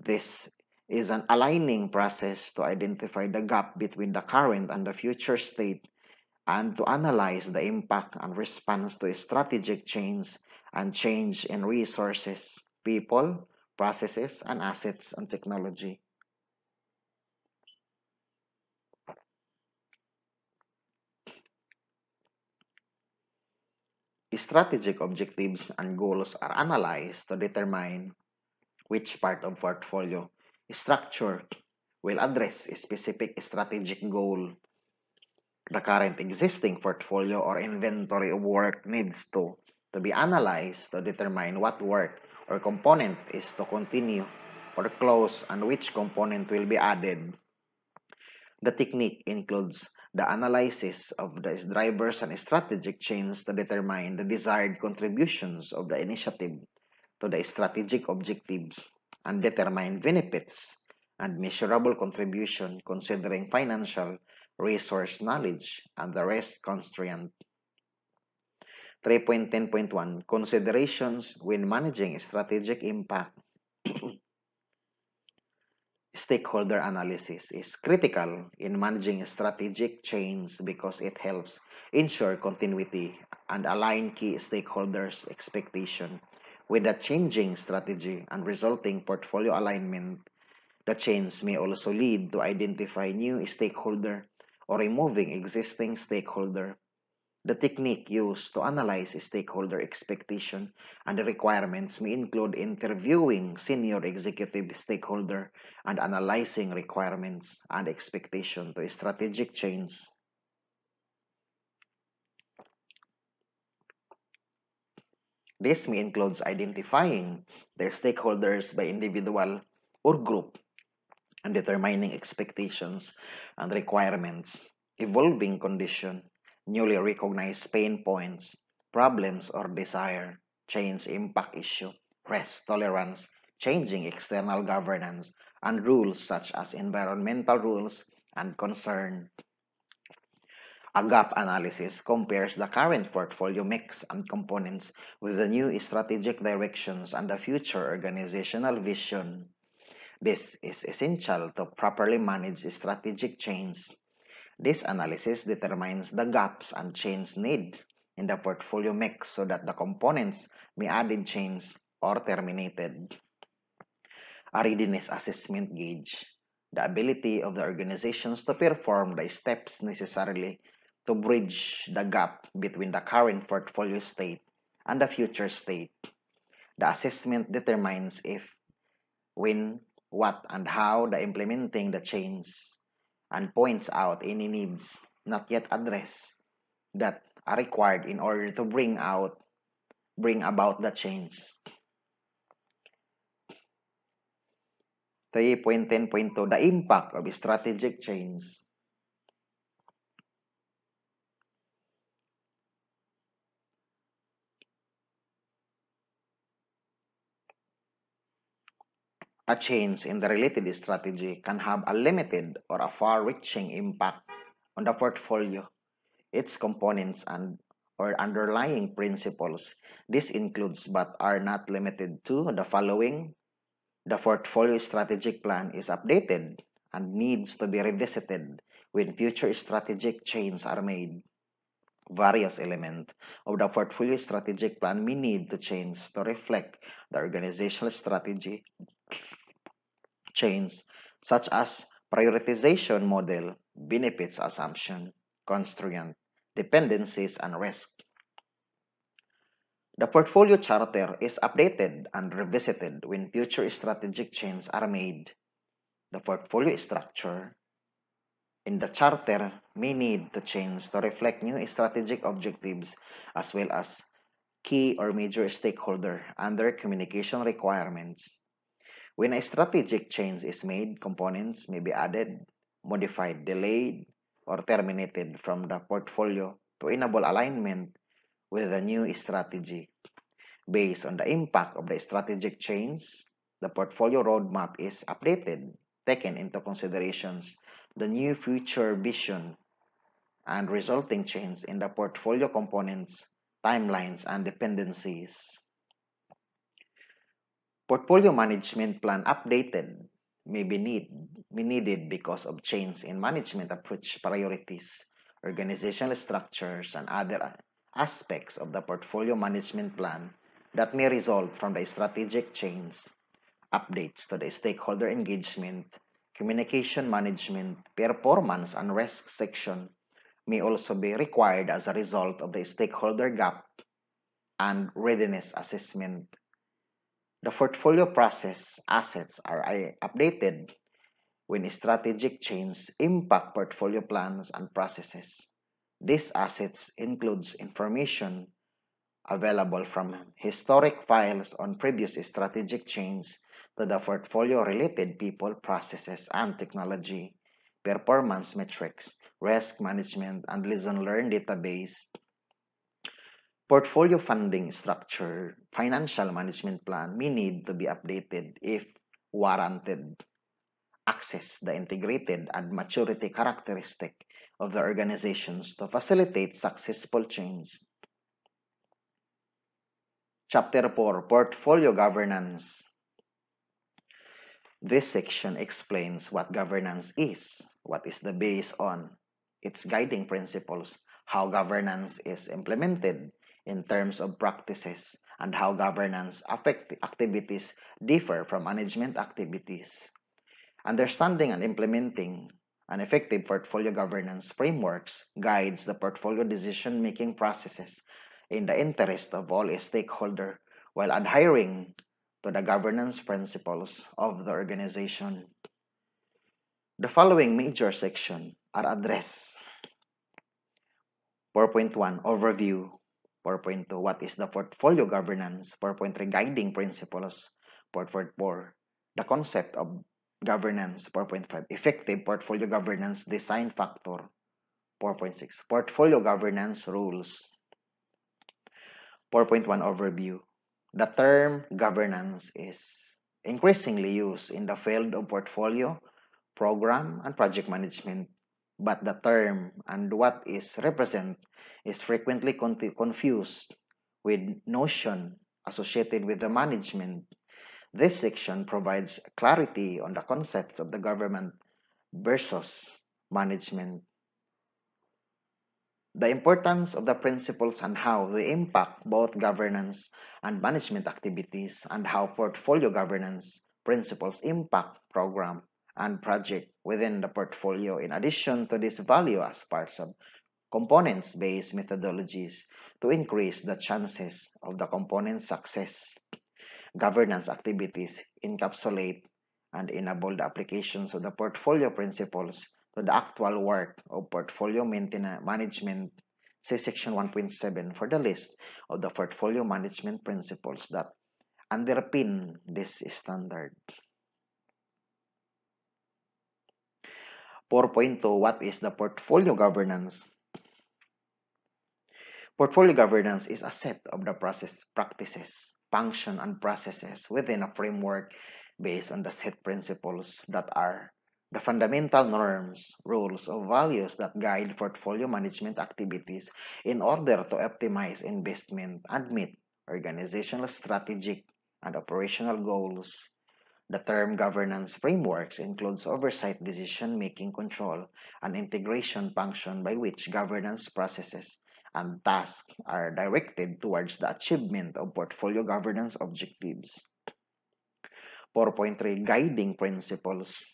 This is an aligning process to identify the gap between the current and the future state and to analyze the impact and response to strategic change and change in resources, people, processes, and assets and technology. Strategic objectives and goals are analyzed to determine which part of portfolio structure will address a specific strategic goal the current existing portfolio or inventory of work needs to, to be analyzed to determine what work or component is to continue or close and which component will be added. The technique includes the analysis of the drivers and strategic chains to determine the desired contributions of the initiative to the strategic objectives and determine benefits and measurable contribution considering financial, resource knowledge, and the rest constraint. 3.10.1 Considerations when managing strategic impact. Stakeholder analysis is critical in managing strategic change because it helps ensure continuity and align key stakeholders' expectation with the changing strategy and resulting portfolio alignment. The change may also lead to identify new stakeholder or removing existing stakeholder. The technique used to analyze stakeholder expectation and the requirements may include interviewing senior executive stakeholder and analyzing requirements and expectation to strategic change. This may include identifying the stakeholders by individual or group and determining expectations and requirements, evolving condition, newly recognized pain points, problems or desire, change impact issue, risk tolerance, changing external governance, and rules such as environmental rules and concern. A gap analysis compares the current portfolio mix and components with the new strategic directions and the future organizational vision. This is essential to properly manage strategic change this analysis determines the gaps and change need in the portfolio mix so that the components may added change or terminated. A readiness assessment gauge the ability of the organizations to perform the steps necessarily to bridge the gap between the current portfolio state and the future state. The assessment determines if, when, what, and how the implementing the change and points out any needs not yet addressed that are required in order to bring out bring about the change. 3.10.2 The impact of strategic change. A change in the related strategy can have a limited or a far-reaching impact on the portfolio, its components, and or underlying principles. This includes but are not limited to the following. The portfolio strategic plan is updated and needs to be revisited when future strategic changes are made. Various elements of the portfolio strategic plan may need to change to reflect the organizational strategy change, such as prioritization model, benefits assumption, constraint, dependencies, and risk. The portfolio charter is updated and revisited when future strategic changes are made. The portfolio structure in the charter may need to change to reflect new strategic objectives as well as key or major stakeholder and their communication requirements. When a strategic change is made, components may be added, modified, delayed, or terminated from the portfolio to enable alignment with the new strategy. Based on the impact of the strategic change, the portfolio roadmap is updated, taken into considerations the new future vision and resulting change in the portfolio components, timelines, and dependencies. Portfolio management plan updated may be, need, be needed because of change in management approach priorities, organizational structures, and other aspects of the portfolio management plan that may result from the strategic change, updates to the stakeholder engagement, communication management, performance, and risk section may also be required as a result of the stakeholder gap and readiness assessment. The portfolio process assets are updated when strategic change impact portfolio plans and processes. These assets includes information available from historic files on previous strategic change to the portfolio related people, processes, and technology, performance metrics, risk management, and lesson learned database, portfolio funding structure, financial management plan may need to be updated if warranted. Access the integrated and maturity characteristic of the organizations to facilitate successful change. Chapter 4 Portfolio Governance This section explains what governance is, what is the base on, its guiding principles, how governance is implemented in terms of practices, and how governance activities differ from management activities. Understanding and implementing an effective portfolio governance frameworks guides the portfolio decision-making processes in the interest of all stakeholders while adhering to the governance principles of the organization. The following major sections are addressed 4.1 Overview 4.2 What is the portfolio governance 4.3 Guiding principles 4.4 The concept of governance 4.5 Effective portfolio governance design factor 4.6 Portfolio governance rules 4.1 Overview. The term governance is increasingly used in the field of portfolio, program, and project management but the term and what is represent is frequently confused with notion associated with the management. This section provides clarity on the concepts of the government versus management. The importance of the principles and how they impact both governance and management activities and how portfolio governance principles impact program and project within the portfolio in addition to this value as parts of components-based methodologies to increase the chances of the component success. Governance activities encapsulate and enable the applications of the portfolio principles to the actual work of portfolio management. See section 1.7 for the list of the portfolio management principles that underpin this standard. 4.2 What is the portfolio governance? Portfolio governance is a set of the process, practices, function, and processes within a framework based on the set principles that are the fundamental norms, rules, or values that guide portfolio management activities in order to optimize investment and meet organizational strategic and operational goals. The term governance frameworks includes oversight decision-making control and integration function by which governance processes and tasks are directed towards the achievement of portfolio governance objectives. 4.3 Guiding Principles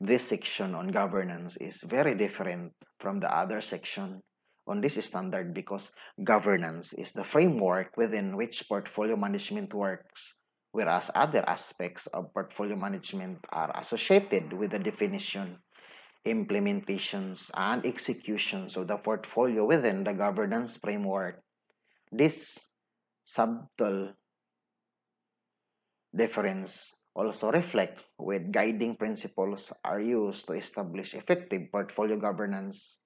This section on governance is very different from the other section on this standard because governance is the framework within which portfolio management works whereas other aspects of portfolio management are associated with the definition, implementations, and executions of the portfolio within the governance framework. This subtle difference also reflect with guiding principles are used to establish effective portfolio governance.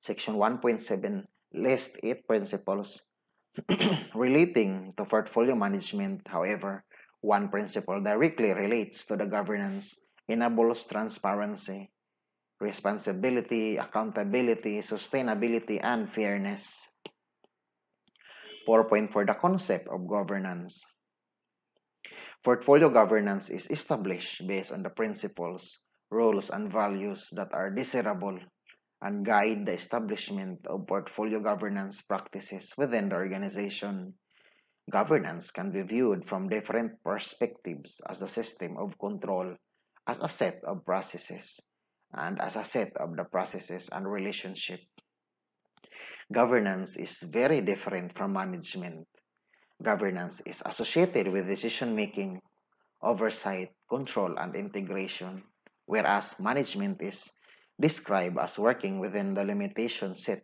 Section 1.7 lists eight principles Relating to portfolio management, however, one principle directly relates to the governance, enables transparency, responsibility, accountability, sustainability, and fairness. 4.4 The concept of governance. Portfolio governance is established based on the principles, rules, and values that are desirable and guide the establishment of portfolio governance practices within the organization. Governance can be viewed from different perspectives as a system of control, as a set of processes, and as a set of the processes and relationship. Governance is very different from management. Governance is associated with decision making, oversight, control, and integration, whereas management is described as working within the limitations set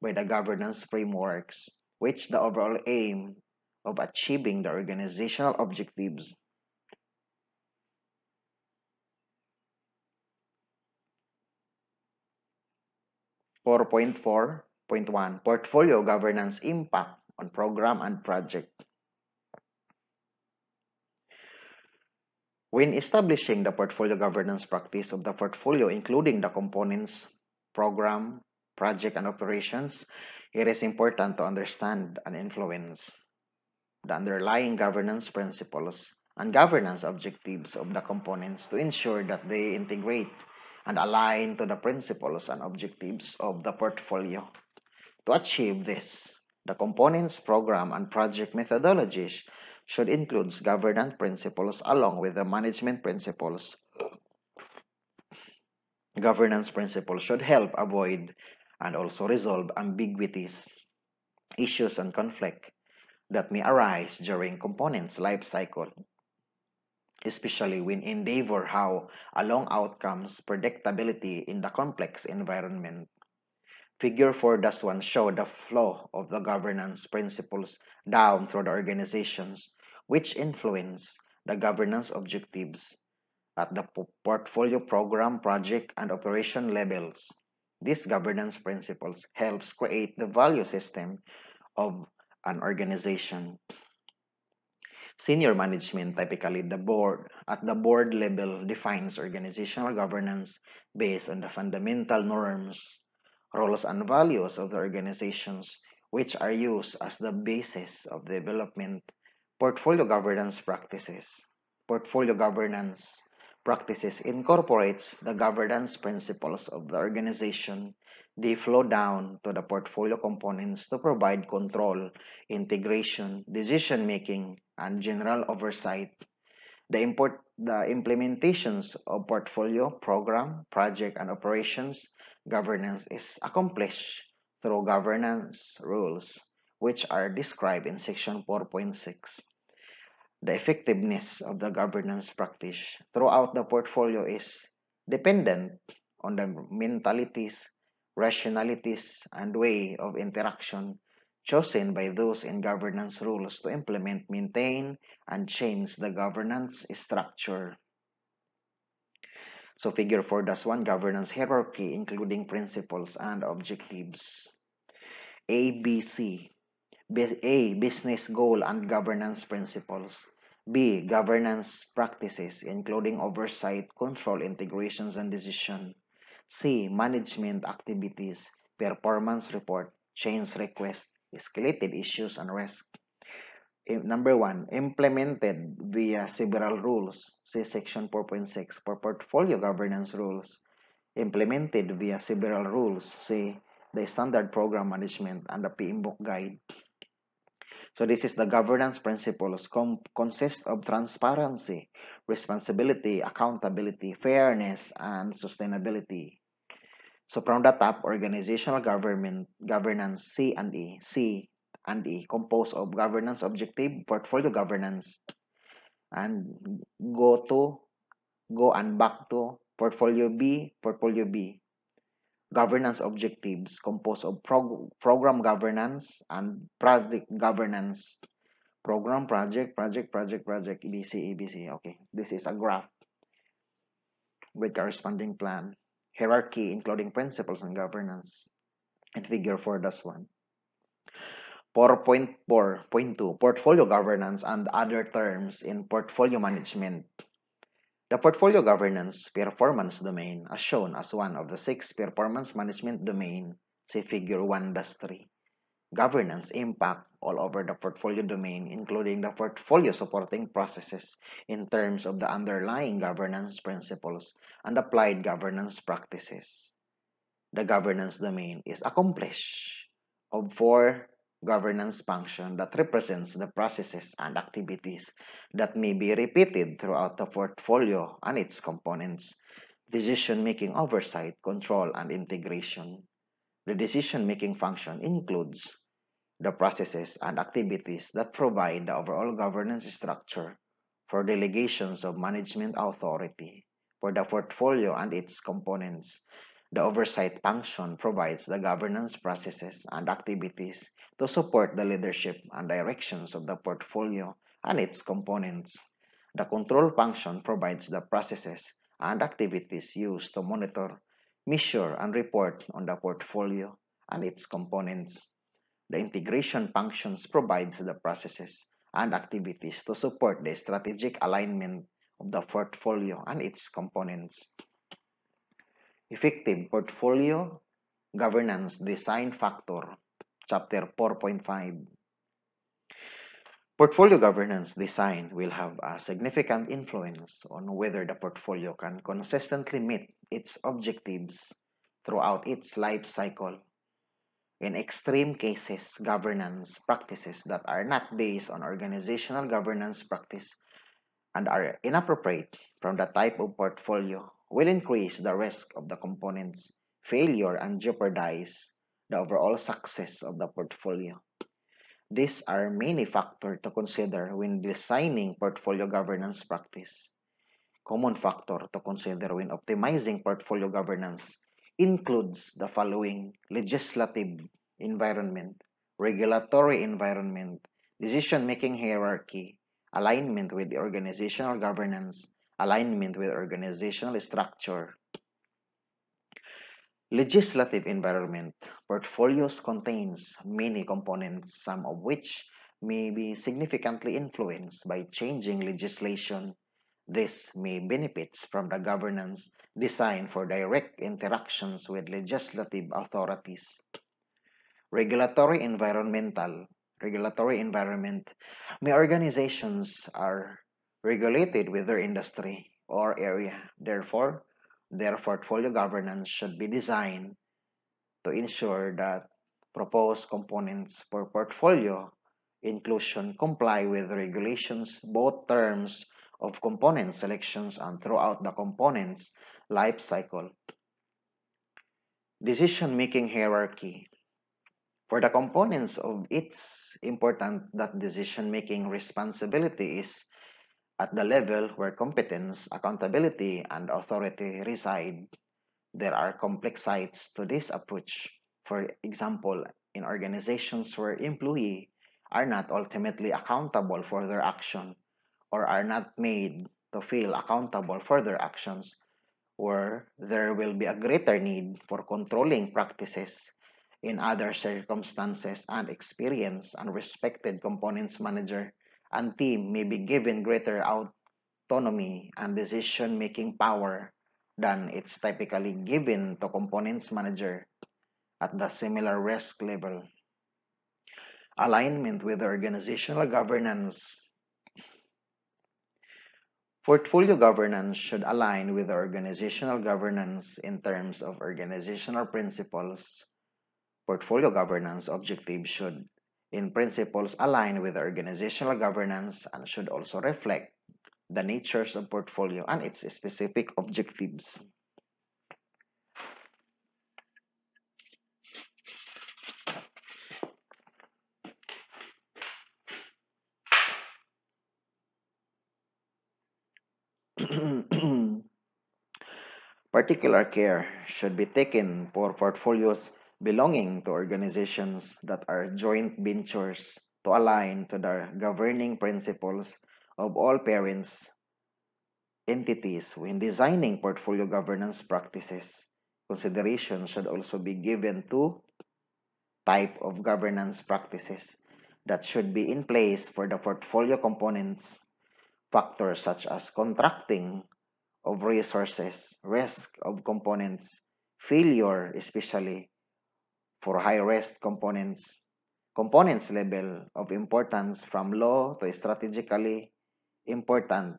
by the governance frameworks, which the overall aim of achieving the organizational objectives. Four point four point one portfolio governance impact on program and project. When establishing the portfolio governance practice of the portfolio, including the components, program, project, and operations, it is important to understand and influence the underlying governance principles and governance objectives of the components to ensure that they integrate and align to the principles and objectives of the portfolio. To achieve this, the components, program, and project methodologies should include governance principles along with the management principles. Governance principles should help avoid and also resolve ambiguities, issues, and conflict that may arise during components life cycle, especially when endeavor how along outcomes predictability in the complex environment. Figure 4 does one show the flow of the governance principles down through the organizations which influence the governance objectives at the portfolio program, project, and operation levels. These governance principles helps create the value system of an organization. Senior management, typically the board, at the board level defines organizational governance based on the fundamental norms, roles, and values of the organizations, which are used as the basis of development portfolio governance practices. Portfolio governance practices incorporates the governance principles of the organization they flow down to the portfolio components to provide control, integration, decision making, and general oversight. The, import, the implementations of portfolio, program, project, and operations governance is accomplished through governance rules, which are described in section 4.6. The effectiveness of the governance practice throughout the portfolio is dependent on the mentalities rationalities, and way of interaction chosen by those in governance rules to implement, maintain, and change the governance structure. So figure 4 does one governance hierarchy including principles and objectives. ABC. A. Business goal and governance principles. B. Governance practices including oversight, control, integrations, and decision. C. Management activities, performance report, change request, escalated issues and risk. Number one, implemented via several rules. See section 4.6 for portfolio governance rules. Implemented via several rules. See the standard program management and the PMBOK guide. So this is the governance principles com- consist of transparency, responsibility, accountability, fairness, and sustainability. So from the top, organizational government, governance C and E. C and E composed of governance objective, portfolio governance, and go to, go and back to portfolio B, portfolio B. Governance objectives composed of prog program governance and project governance. Program, project, project, project, project, EBC, EBC. Okay, this is a graph with corresponding plan hierarchy, including principles and governance. And figure 4 does one. 4.4.2 Portfolio governance and other terms in portfolio management. The portfolio governance performance domain as shown as one of the six performance management domain, see figure 1 3. Governance impact all over the portfolio domain, including the portfolio supporting processes in terms of the underlying governance principles and applied governance practices. The governance domain is accomplished of four governance function that represents the processes and activities that may be repeated throughout the portfolio and its components, decision-making oversight, control, and integration. The decision-making function includes the processes and activities that provide the overall governance structure for delegations of management authority for the portfolio and its components. The oversight function provides the governance processes and activities to support the leadership and directions of the portfolio and its components. The control function provides the processes and activities used to monitor, measure, and report on the portfolio and its components. The integration functions provides the processes and activities to support the strategic alignment of the portfolio and its components. Effective portfolio governance design factor, chapter 4.5. Portfolio governance design will have a significant influence on whether the portfolio can consistently meet its objectives throughout its life cycle in extreme cases, governance practices that are not based on organizational governance practice and are inappropriate from the type of portfolio will increase the risk of the component's failure and jeopardize the overall success of the portfolio. These are many factors to consider when designing portfolio governance practice. Common factor to consider when optimizing portfolio governance includes the following legislative environment, regulatory environment, decision-making hierarchy, alignment with the organizational governance, alignment with organizational structure. Legislative environment portfolios contains many components, some of which may be significantly influenced by changing legislation. This may benefit from the governance designed for direct interactions with legislative authorities. Regulatory environmental regulatory environment may organizations are regulated with their industry or area. Therefore, their portfolio governance should be designed to ensure that proposed components for portfolio inclusion comply with regulations both terms of component selections and throughout the component's life cycle. Decision-making hierarchy. For the components of it's important that decision-making responsibility is at the level where competence, accountability, and authority reside. There are complex sides to this approach. For example, in organizations where employees are not ultimately accountable for their action or are not made to feel accountable for their actions, where there will be a greater need for controlling practices in other circumstances and experience and respected components manager and team may be given greater autonomy and decision-making power than it's typically given to components manager at the similar risk level. Alignment with organizational governance Portfolio governance should align with organizational governance in terms of organizational principles. Portfolio governance objectives should, in principles, align with organizational governance and should also reflect the natures of portfolio and its specific objectives. Particular care should be taken for portfolios belonging to organizations that are joint ventures to align to the governing principles of all parents entities when designing portfolio governance practices. Consideration should also be given to type of governance practices that should be in place for the portfolio components factors such as contracting of resources, risk of components, failure, especially for high risk components, components level of importance from low to strategically important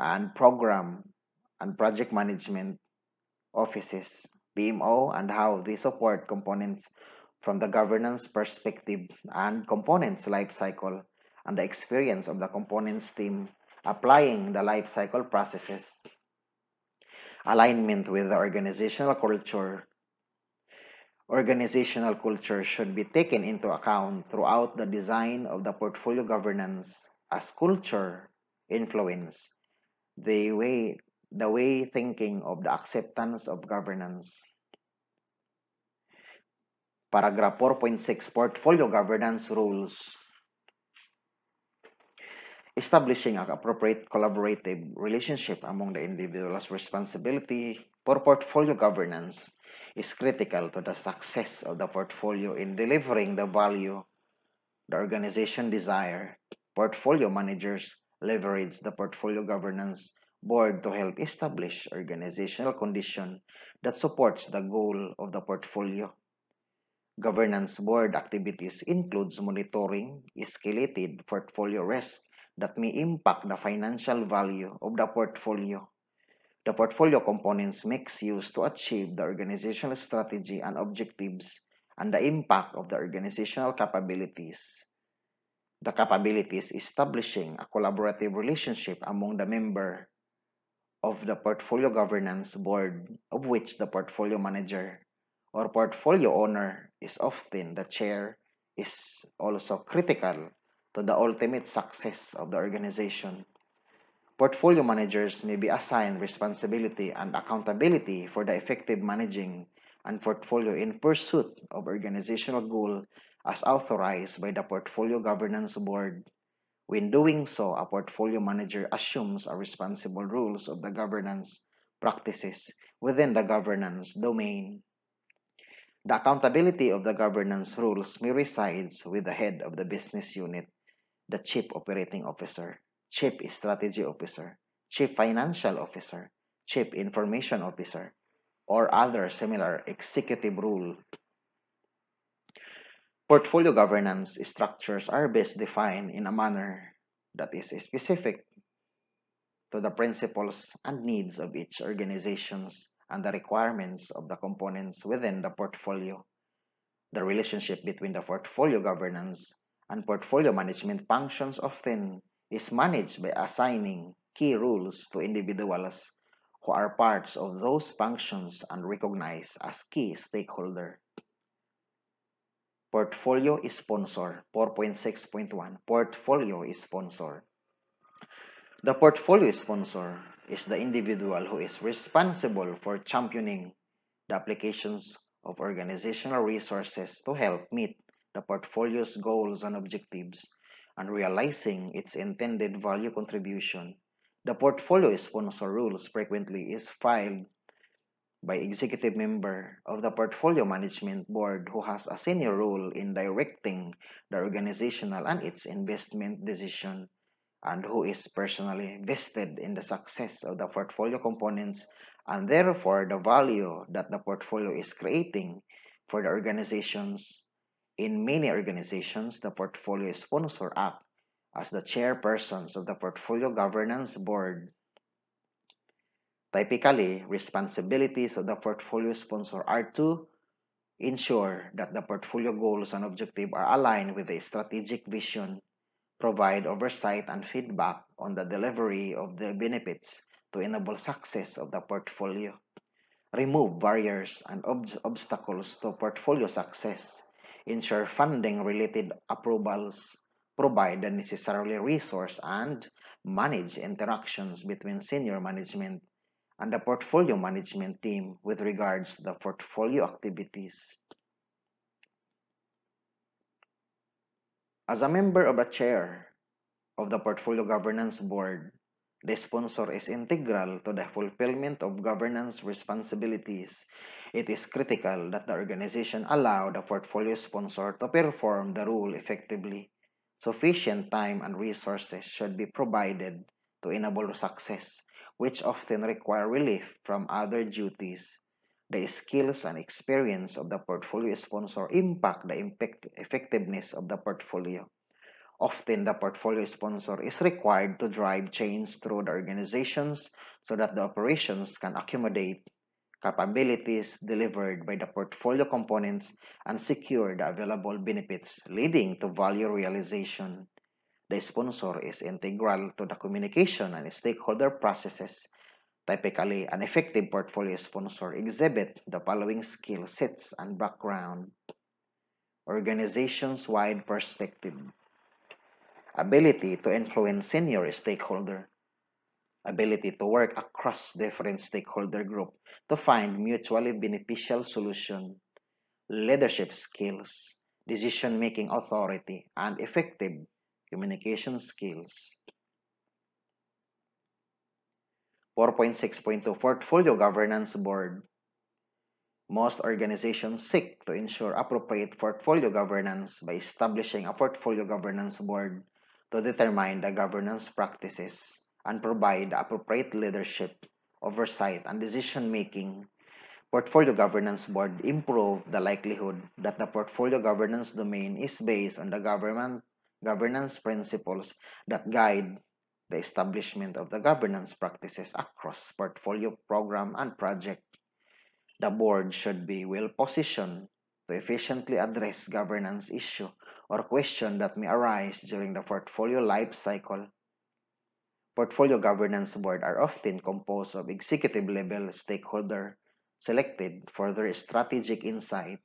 and program and project management offices, PMO, and how they support components from the governance perspective and components life cycle and the experience of the components team applying the life cycle processes, alignment with the organizational culture. Organizational culture should be taken into account throughout the design of the portfolio governance as culture influence the way the way thinking of the acceptance of governance. Paragraph 4.6 Portfolio Governance Rules Establishing an appropriate collaborative relationship among the individual's responsibility for portfolio governance is critical to the success of the portfolio in delivering the value the organization desire. Portfolio managers leverage the portfolio governance board to help establish organizational condition that supports the goal of the portfolio. Governance board activities includes monitoring escalated portfolio risk that may impact the financial value of the portfolio. The portfolio components makes use to achieve the organizational strategy and objectives and the impact of the organizational capabilities. The capabilities establishing a collaborative relationship among the member of the portfolio governance board of which the portfolio manager or portfolio owner is often the chair is also critical to the ultimate success of the organization. Portfolio managers may be assigned responsibility and accountability for the effective managing and portfolio in pursuit of organizational goal as authorized by the Portfolio Governance Board. When doing so, a portfolio manager assumes a responsible rules of the governance practices within the governance domain. The accountability of the governance rules may resides with the head of the business unit the Chief Operating Officer, Chief Strategy Officer, Chief Financial Officer, Chief Information Officer, or other similar executive role. Portfolio governance structures are best defined in a manner that is specific to the principles and needs of each organizations and the requirements of the components within the portfolio. The relationship between the portfolio governance and portfolio management functions often is managed by assigning key roles to individuals who are parts of those functions and recognized as key stakeholder. Portfolio sponsor 4.6.1 Portfolio sponsor The portfolio sponsor is the individual who is responsible for championing the applications of organizational resources to help meet the portfolio's goals and objectives, and realizing its intended value contribution. The portfolio sponsor rules frequently is filed by executive member of the portfolio management board who has a senior role in directing the organizational and its investment decision and who is personally vested in the success of the portfolio components and therefore the value that the portfolio is creating for the organizations in many organizations, the portfolio sponsor act as the chairpersons of the portfolio governance board. Typically, responsibilities of the portfolio sponsor are to ensure that the portfolio goals and objectives are aligned with the strategic vision, provide oversight and feedback on the delivery of the benefits to enable success of the portfolio, remove barriers and ob obstacles to portfolio success, ensure funding related approvals, provide the necessary resource and manage interactions between senior management and the portfolio management team with regards to the portfolio activities. As a member of the chair of the portfolio governance board, the sponsor is integral to the fulfillment of governance responsibilities it is critical that the organization allow the portfolio sponsor to perform the role effectively. Sufficient time and resources should be provided to enable success, which often require relief from other duties. the skills and experience of the portfolio sponsor impact the impact effectiveness of the portfolio. Often, the portfolio sponsor is required to drive change through the organizations so that the operations can accommodate capabilities delivered by the portfolio components and secure the available benefits leading to value realization. The sponsor is integral to the communication and stakeholder processes. Typically, an effective portfolio sponsor exhibit the following skill sets and background. Organizations-wide perspective. Ability to influence senior stakeholder ability to work across different stakeholder group to find mutually beneficial solution, leadership skills, decision-making authority, and effective communication skills. 4.6.2 Portfolio Governance Board Most organizations seek to ensure appropriate portfolio governance by establishing a portfolio governance board to determine the governance practices and provide appropriate leadership, oversight, and decision-making, Portfolio Governance Board improve the likelihood that the portfolio governance domain is based on the government governance principles that guide the establishment of the governance practices across portfolio program and project. The board should be well positioned to efficiently address governance issue or question that may arise during the portfolio life cycle Portfolio Governance Board are often composed of executive level stakeholder selected for their strategic insight,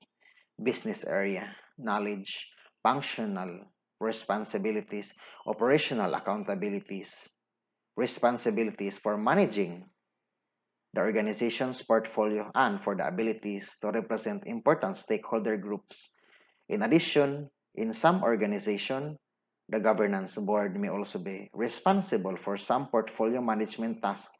business area, knowledge, functional responsibilities, operational accountabilities, responsibilities for managing the organization's portfolio and for the abilities to represent important stakeholder groups. In addition, in some organization, the governance board may also be responsible for some portfolio management tasks.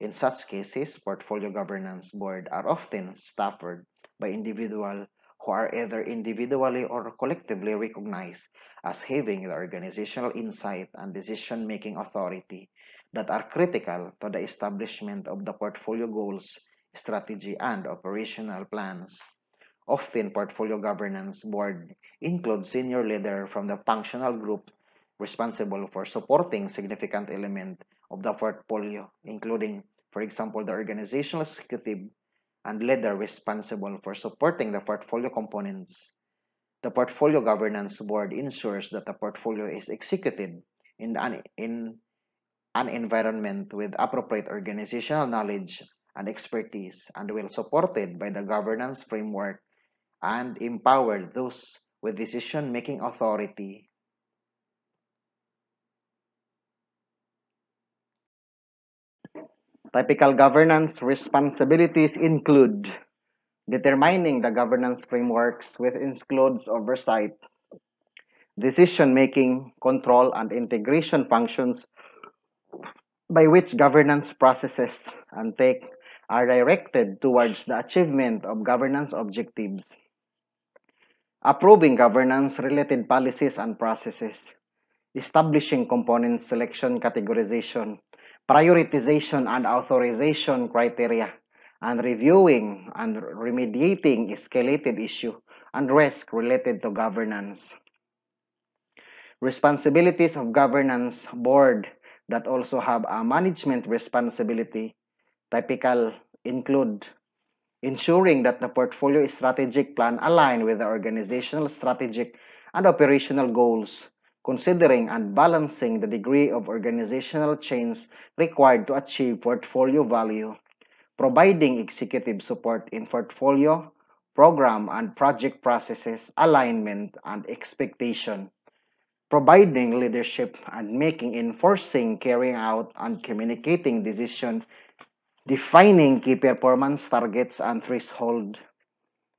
In such cases, portfolio governance board are often staffed by individuals who are either individually or collectively recognized as having the organizational insight and decision-making authority that are critical to the establishment of the portfolio goals, strategy, and operational plans. Often, portfolio governance board includes senior leader from the functional group responsible for supporting significant element of the portfolio, including, for example, the organizational executive and leader responsible for supporting the portfolio components. The portfolio governance board ensures that the portfolio is executed in an, in an environment with appropriate organizational knowledge and expertise and well supported by the governance framework and empower those with decision-making authority. Typical governance responsibilities include determining the governance frameworks which includes oversight, decision-making, control, and integration functions by which governance processes and take are directed towards the achievement of governance objectives approving governance-related policies and processes, establishing component selection categorization, prioritization and authorization criteria, and reviewing and remediating escalated issue and risk related to governance. Responsibilities of governance board that also have a management responsibility typical include ensuring that the portfolio strategic plan align with the organizational strategic and operational goals, considering and balancing the degree of organizational change required to achieve portfolio value, providing executive support in portfolio, program, and project processes, alignment, and expectation, providing leadership and making enforcing, carrying out, and communicating decision defining key performance targets and threshold,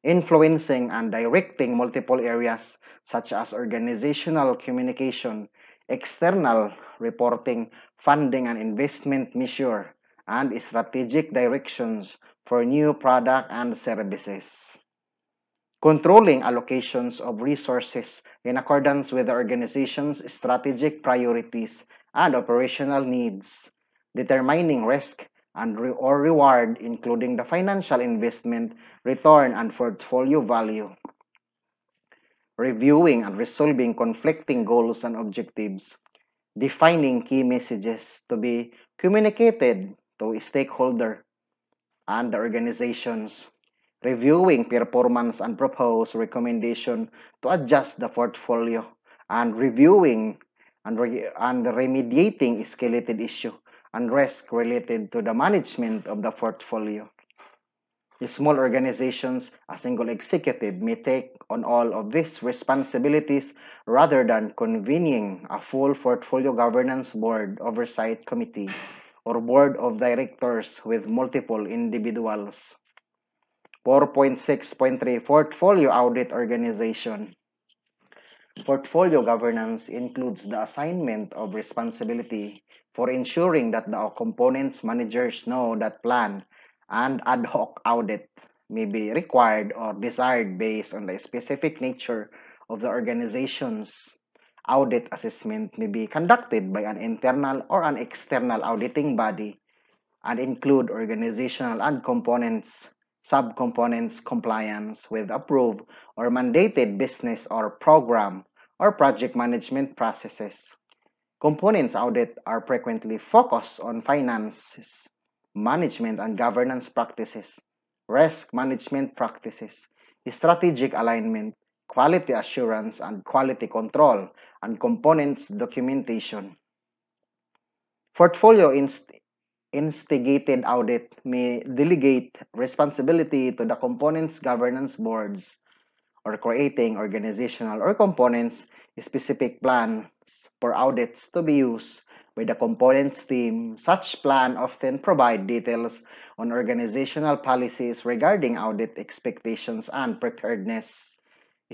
influencing and directing multiple areas such as organizational communication, external reporting, funding and investment measure, and strategic directions for new product and services. Controlling allocations of resources in accordance with the organization's strategic priorities and operational needs, determining risk and re- or reward including the financial investment return and portfolio value. Reviewing and resolving conflicting goals and objectives. Defining key messages to be communicated to stakeholder and the organizations. Reviewing performance and propose recommendation to adjust the portfolio. And reviewing and, re- and remediating escalated issue and risk related to the management of the portfolio. In small organizations, a single executive may take on all of these responsibilities rather than convening a full portfolio governance board oversight committee or board of directors with multiple individuals. 4.6.3 Portfolio Audit Organization Portfolio governance includes the assignment of responsibility for ensuring that the components managers know that plan and ad hoc audit may be required or desired based on the specific nature of the organization's audit assessment may be conducted by an internal or an external auditing body and include organizational and components subcomponents compliance with approved or mandated business or program or project management processes. Components audit are frequently focused on finances, management and governance practices, risk management practices, strategic alignment, quality assurance and quality control, and components documentation. Portfolio inst- instigated audit may delegate responsibility to the components governance boards or creating organizational or components specific plans for audits to be used by the components team. Such plan often provide details on organizational policies regarding audit expectations and preparedness,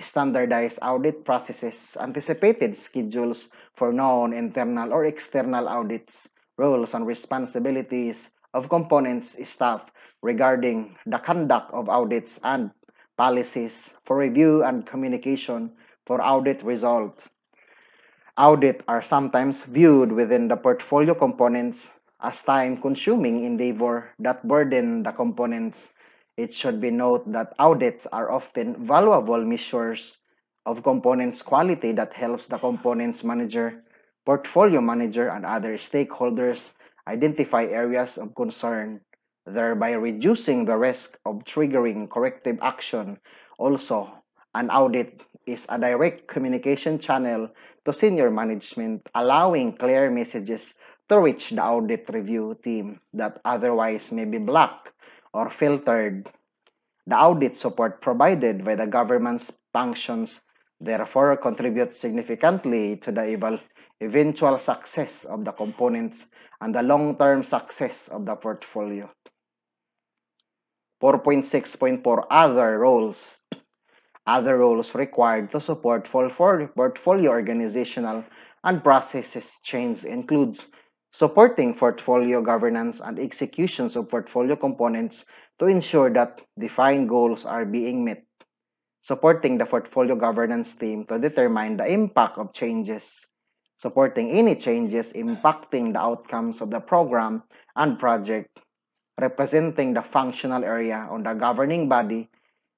standardized audit processes, anticipated schedules for known internal or external audits, roles and responsibilities of components staff regarding the conduct of audits and policies for review and communication for audit result. Audit are sometimes viewed within the portfolio components as time-consuming endeavor that burden the components. It should be noted that audits are often valuable measures of components quality that helps the components manager, portfolio manager, and other stakeholders identify areas of concern, thereby reducing the risk of triggering corrective action. Also, an audit is a direct communication channel to senior management, allowing clear messages to reach the audit review team that otherwise may be blocked or filtered. The audit support provided by the government's functions therefore contributes significantly to the eventual success of the components and the long-term success of the portfolio. 4.6.4 Other roles other roles required to support portfolio organizational and processes change includes supporting portfolio governance and executions of portfolio components to ensure that defined goals are being met, supporting the portfolio governance team to determine the impact of changes, supporting any changes impacting the outcomes of the program and project, representing the functional area on the governing body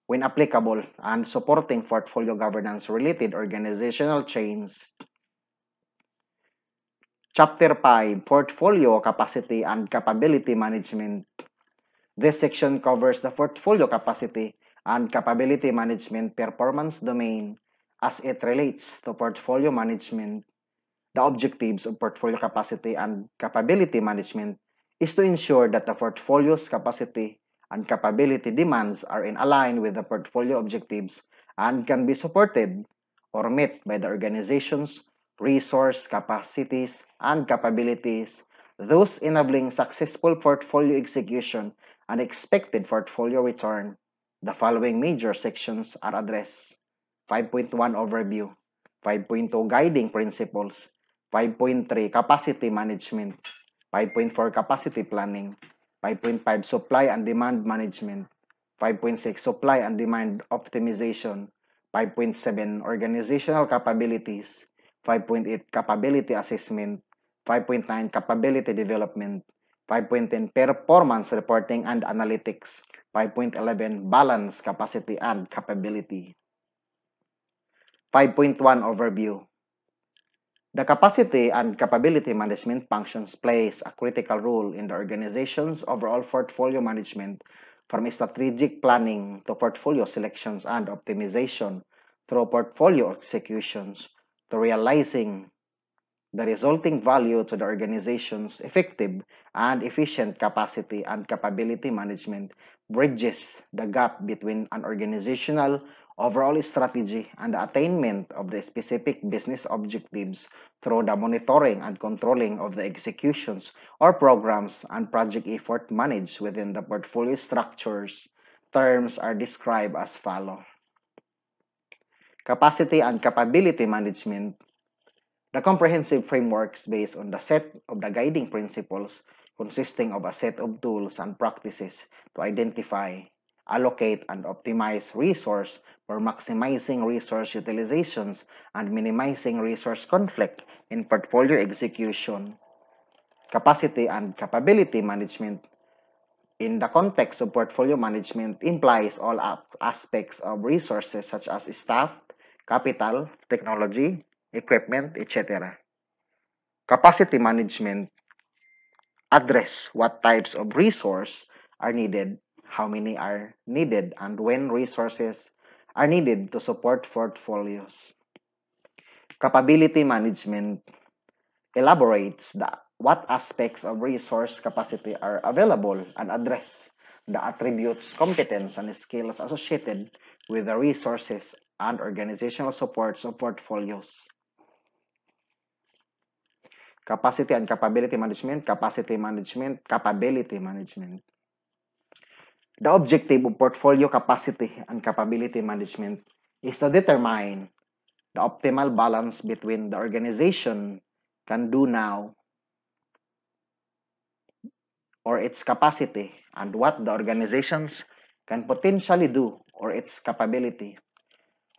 when applicable, and supporting portfolio governance related organizational change. Chapter 5 Portfolio Capacity and Capability Management. This section covers the portfolio capacity and capability management performance domain as it relates to portfolio management. The objectives of portfolio capacity and capability management is to ensure that the portfolio's capacity and capability demands are in line with the portfolio objectives and can be supported or met by the organization's resource capacities and capabilities, thus enabling successful portfolio execution and expected portfolio return. The following major sections are addressed. 5.1 Overview 5.2 Guiding Principles 5.3 Capacity Management 5.4 Capacity Planning 5.5 Supply and Demand Management 5.6 Supply and Demand Optimization 5.7 Organizational Capabilities 5.8 Capability Assessment 5.9 Capability Development 5.10 performance reporting and analytics. 5.11 balance, capacity, and capability. 5.1 overview. The capacity and capability management functions plays a critical role in the organization's overall portfolio management from strategic planning to portfolio selections and optimization through portfolio executions to realizing the resulting value to the organization's effective and efficient capacity and capability management bridges the gap between an organizational overall strategy and the attainment of the specific business objectives through the monitoring and controlling of the executions or programs and project effort managed within the portfolio structures. Terms are described as follow. Capacity and capability management the comprehensive framework is based on the set of the guiding principles consisting of a set of tools and practices to identify, allocate, and optimize resource for maximizing resource utilizations and minimizing resource conflict in portfolio execution. Capacity and capability management in the context of portfolio management implies all aspects of resources such as staff, capital, technology, equipment, etc. Capacity management address what types of resource are needed, how many are needed, and when resources are needed to support portfolios. Capability management elaborates the, what aspects of resource capacity are available and address the attributes, competence, and skills associated with the resources and organizational supports of portfolios capacity and capability management, capacity management, capability management. The objective of portfolio capacity and capability management is to determine the optimal balance between the organization can do now or its capacity and what the organizations can potentially do or its capability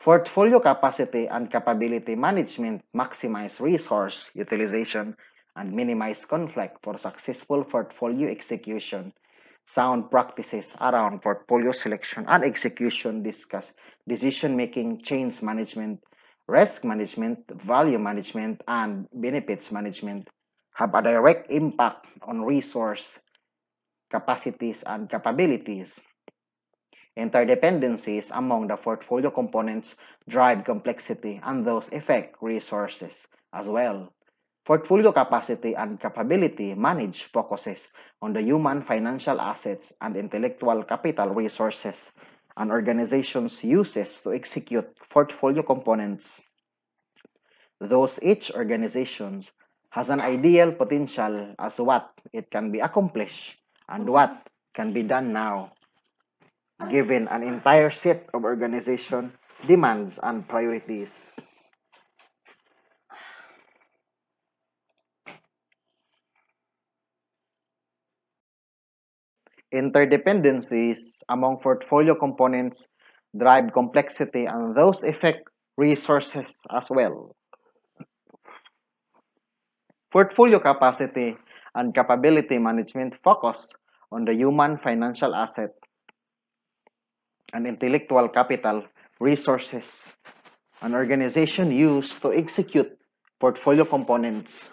Portfolio capacity and capability management maximize resource utilization and minimize conflict for successful portfolio execution. Sound practices around portfolio selection and execution discuss decision making, change management, risk management, value management, and benefits management have a direct impact on resource capacities and capabilities. Interdependencies among the portfolio components drive complexity and those affect resources as well. Portfolio capacity and capability manage focuses on the human financial assets and intellectual capital resources an organization's uses to execute portfolio components. Those each organization has an ideal potential as what it can be accomplished and what can be done now given an entire set of organization demands and priorities. Interdependencies among portfolio components drive complexity and those affect resources as well. Portfolio capacity and capability management focus on the human financial asset and intellectual capital resources an organization use to execute portfolio components.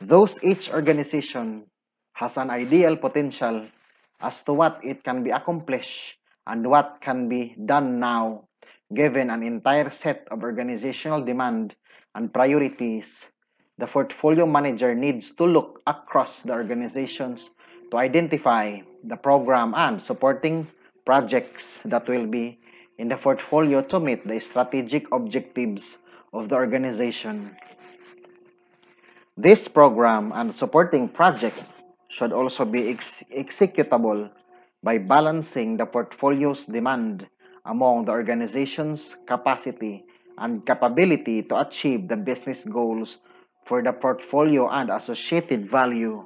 Those each organization has an ideal potential as to what it can be accomplished and what can be done now given an entire set of organizational demand and priorities the portfolio manager needs to look across the organizations to identify the program and supporting projects that will be in the portfolio to meet the strategic objectives of the organization. This program and supporting project should also be ex executable by balancing the portfolio's demand among the organization's capacity and capability to achieve the business goals for the portfolio and associated value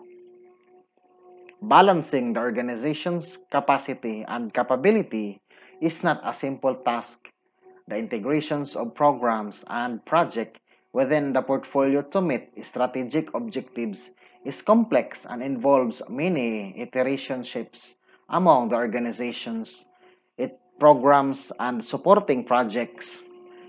Balancing the organization's capacity and capability is not a simple task. The integrations of programs and projects within the portfolio to meet strategic objectives is complex and involves many iterationships among the organizations, it programs and supporting projects.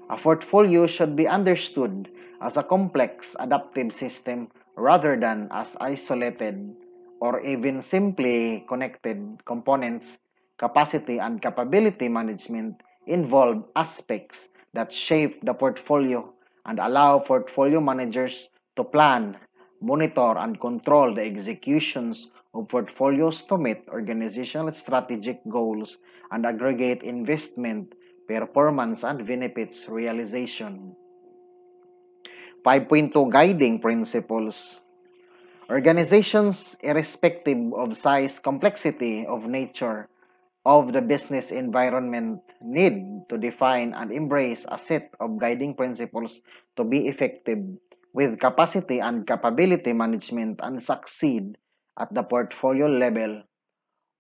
A portfolio should be understood as a complex adaptive system rather than as isolated or even simply connected components. Capacity and capability management involve aspects that shape the portfolio and allow portfolio managers to plan, monitor, and control the executions of portfolios to meet organizational strategic goals and aggregate investment, performance, and benefits realization. 5.2 Guiding Principles Organizations, irrespective of size, complexity of nature, of the business environment need to define and embrace a set of guiding principles to be effective with capacity and capability management and succeed at the portfolio level.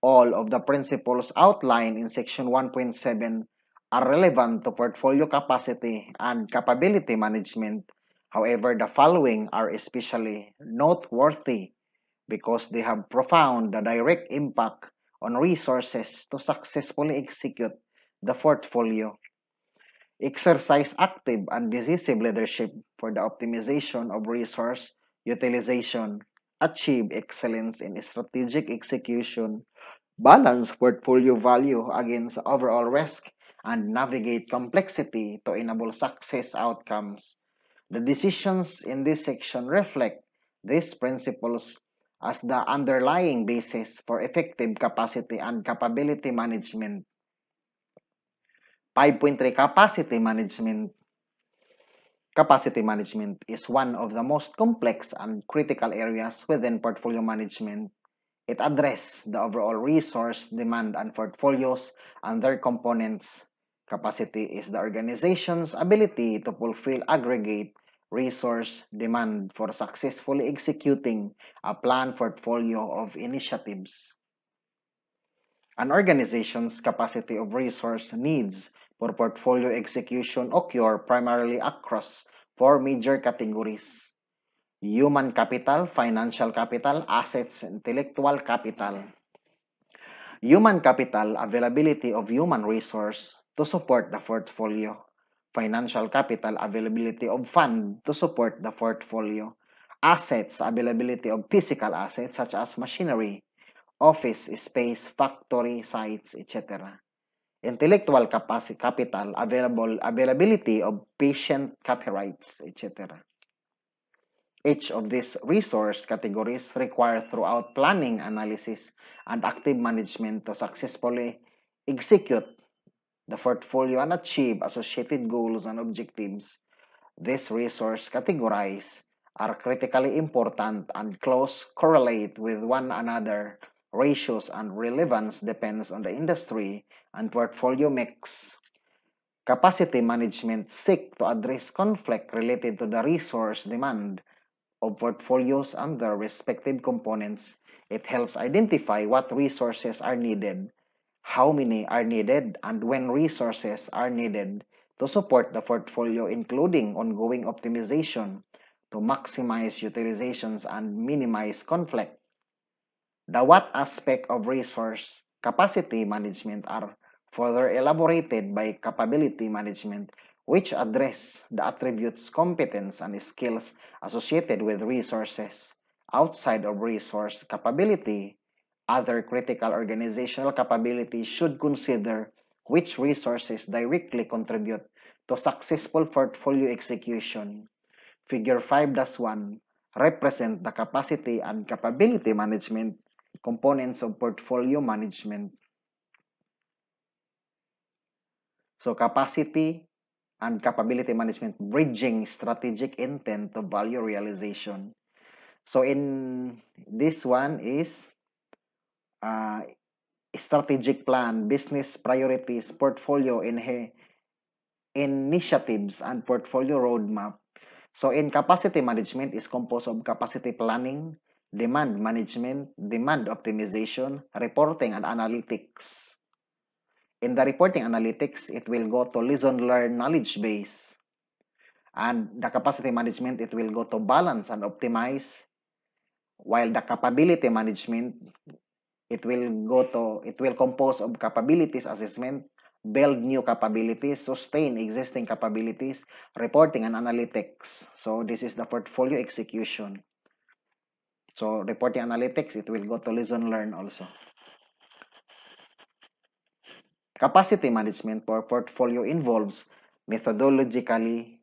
All of the principles outlined in section 1.7 are relevant to portfolio capacity and capability management. However, the following are especially noteworthy because they have profound direct impact on resources to successfully execute the portfolio. Exercise active and decisive leadership for the optimization of resource utilization. Achieve excellence in strategic execution. Balance portfolio value against overall risk and navigate complexity to enable success outcomes. The decisions in this section reflect these principles as the underlying basis for effective capacity and capability management. 5.3 Capacity Management Capacity management is one of the most complex and critical areas within portfolio management. It addresses the overall resource demand and portfolios and their components. Capacity is the organization's ability to fulfill aggregate resource demand for successfully executing a planned portfolio of initiatives. An organization's capacity of resource needs for portfolio execution occur primarily across four major categories. Human capital, financial capital, assets, intellectual capital. Human capital, availability of human resource to support the portfolio financial capital availability of fund to support the portfolio, assets availability of physical assets such as machinery, office space, factory sites, etc. Intellectual capacity capital available availability of patient copyrights, etc. Each of these resource categories require throughout planning, analysis, and active management to successfully execute the portfolio and achieve associated goals and objectives. These resource categories are critically important and close correlate with one another. Ratios and relevance depends on the industry and portfolio mix. Capacity management seek to address conflict related to the resource demand of portfolios and their respective components. It helps identify what resources are needed how many are needed and when resources are needed to support the portfolio including ongoing optimization to maximize utilizations and minimize conflict. The what aspect of resource capacity management are further elaborated by capability management which address the attributes, competence, and skills associated with resources. Outside of resource capability, other critical organizational capabilities should consider which resources directly contribute to successful portfolio execution. Figure 5-1 represent the capacity and capability management components of portfolio management. So capacity and capability management bridging strategic intent to value realization. So in this one is uh, strategic plan, business priorities, portfolio in initiatives, and portfolio roadmap. So in capacity management is composed of capacity planning, demand management, demand optimization, reporting, and analytics. In the reporting analytics, it will go to lesson learned knowledge base. And the capacity management, it will go to balance and optimize while the capability management it will go to it will compose of capabilities assessment build new capabilities sustain existing capabilities reporting and analytics so this is the portfolio execution so reporting analytics it will go to lesson learn also. Capacity management for portfolio involves methodologically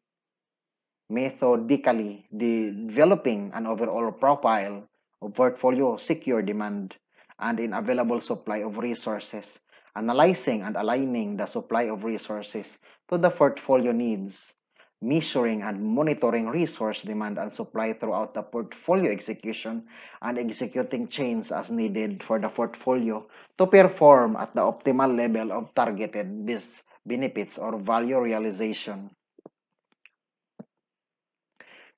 methodically developing an overall profile of portfolio secure demand and in available supply of resources, analyzing and aligning the supply of resources to the portfolio needs, measuring and monitoring resource demand and supply throughout the portfolio execution, and executing change as needed for the portfolio to perform at the optimal level of targeted benefits or value realization.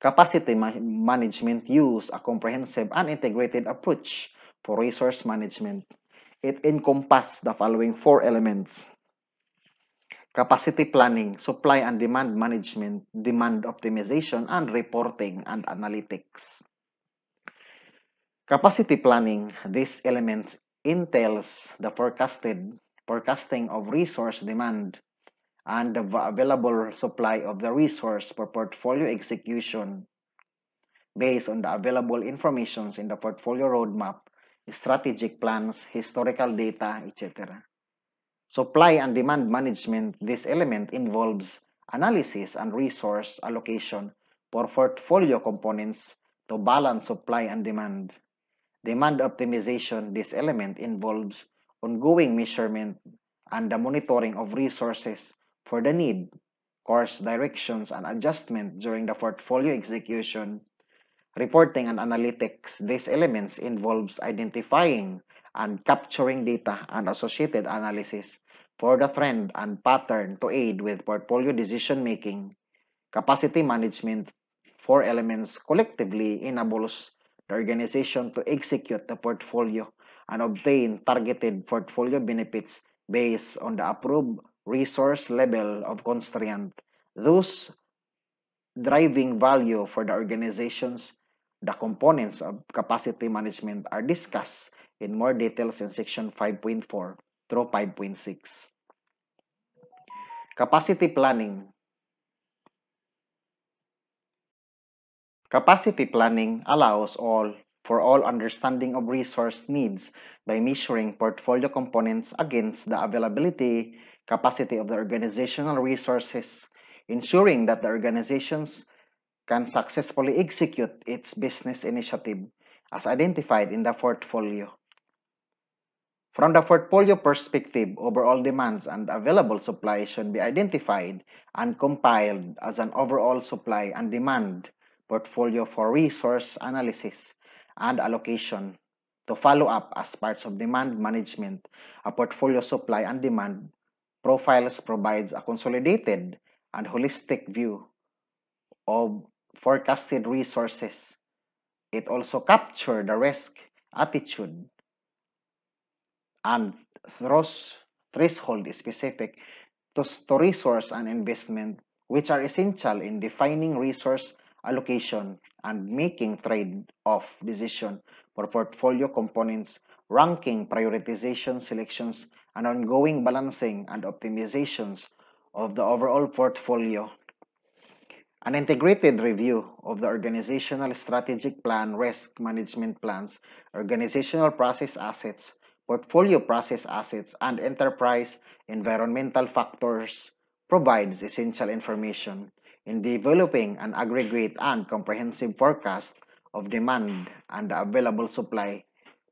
Capacity ma management use a comprehensive and integrated approach for resource management. It encompasses the following four elements. Capacity planning, supply and demand management, demand optimization, and reporting and analytics. Capacity planning, these elements entails the forecasted forecasting of resource demand and the available supply of the resource for portfolio execution based on the available informations in the portfolio roadmap, strategic plans, historical data, etc. Supply and demand management, this element involves analysis and resource allocation for portfolio components to balance supply and demand. Demand optimization, this element involves ongoing measurement and the monitoring of resources for the need, course directions, and adjustment during the portfolio execution. Reporting and analytics, these elements involves identifying and capturing data and associated analysis for the trend and pattern to aid with portfolio decision making. Capacity management, four elements collectively enables the organization to execute the portfolio and obtain targeted portfolio benefits based on the approved resource level of constraint, thus driving value for the organizations. The components of capacity management are discussed in more details in section 5.4 through 5.6. Capacity planning. Capacity planning allows all for all understanding of resource needs by measuring portfolio components against the availability capacity of the organizational resources, ensuring that the organizations can successfully execute its business initiative as identified in the portfolio. From the portfolio perspective, overall demands and available supply should be identified and compiled as an overall supply and demand portfolio for resource analysis and allocation to follow up as parts of demand management, a portfolio supply and demand Profiles provides a consolidated and holistic view of forecasted resources. It also captures the risk, attitude, and threshold specific to, to resource and investment, which are essential in defining resource allocation and making trade-off decision for portfolio components, ranking, prioritization, selections, and ongoing balancing and optimizations of the overall portfolio. An integrated review of the organizational strategic plan, risk management plans, organizational process assets, portfolio process assets, and enterprise environmental factors provides essential information in developing an aggregate and comprehensive forecast of demand and the available supply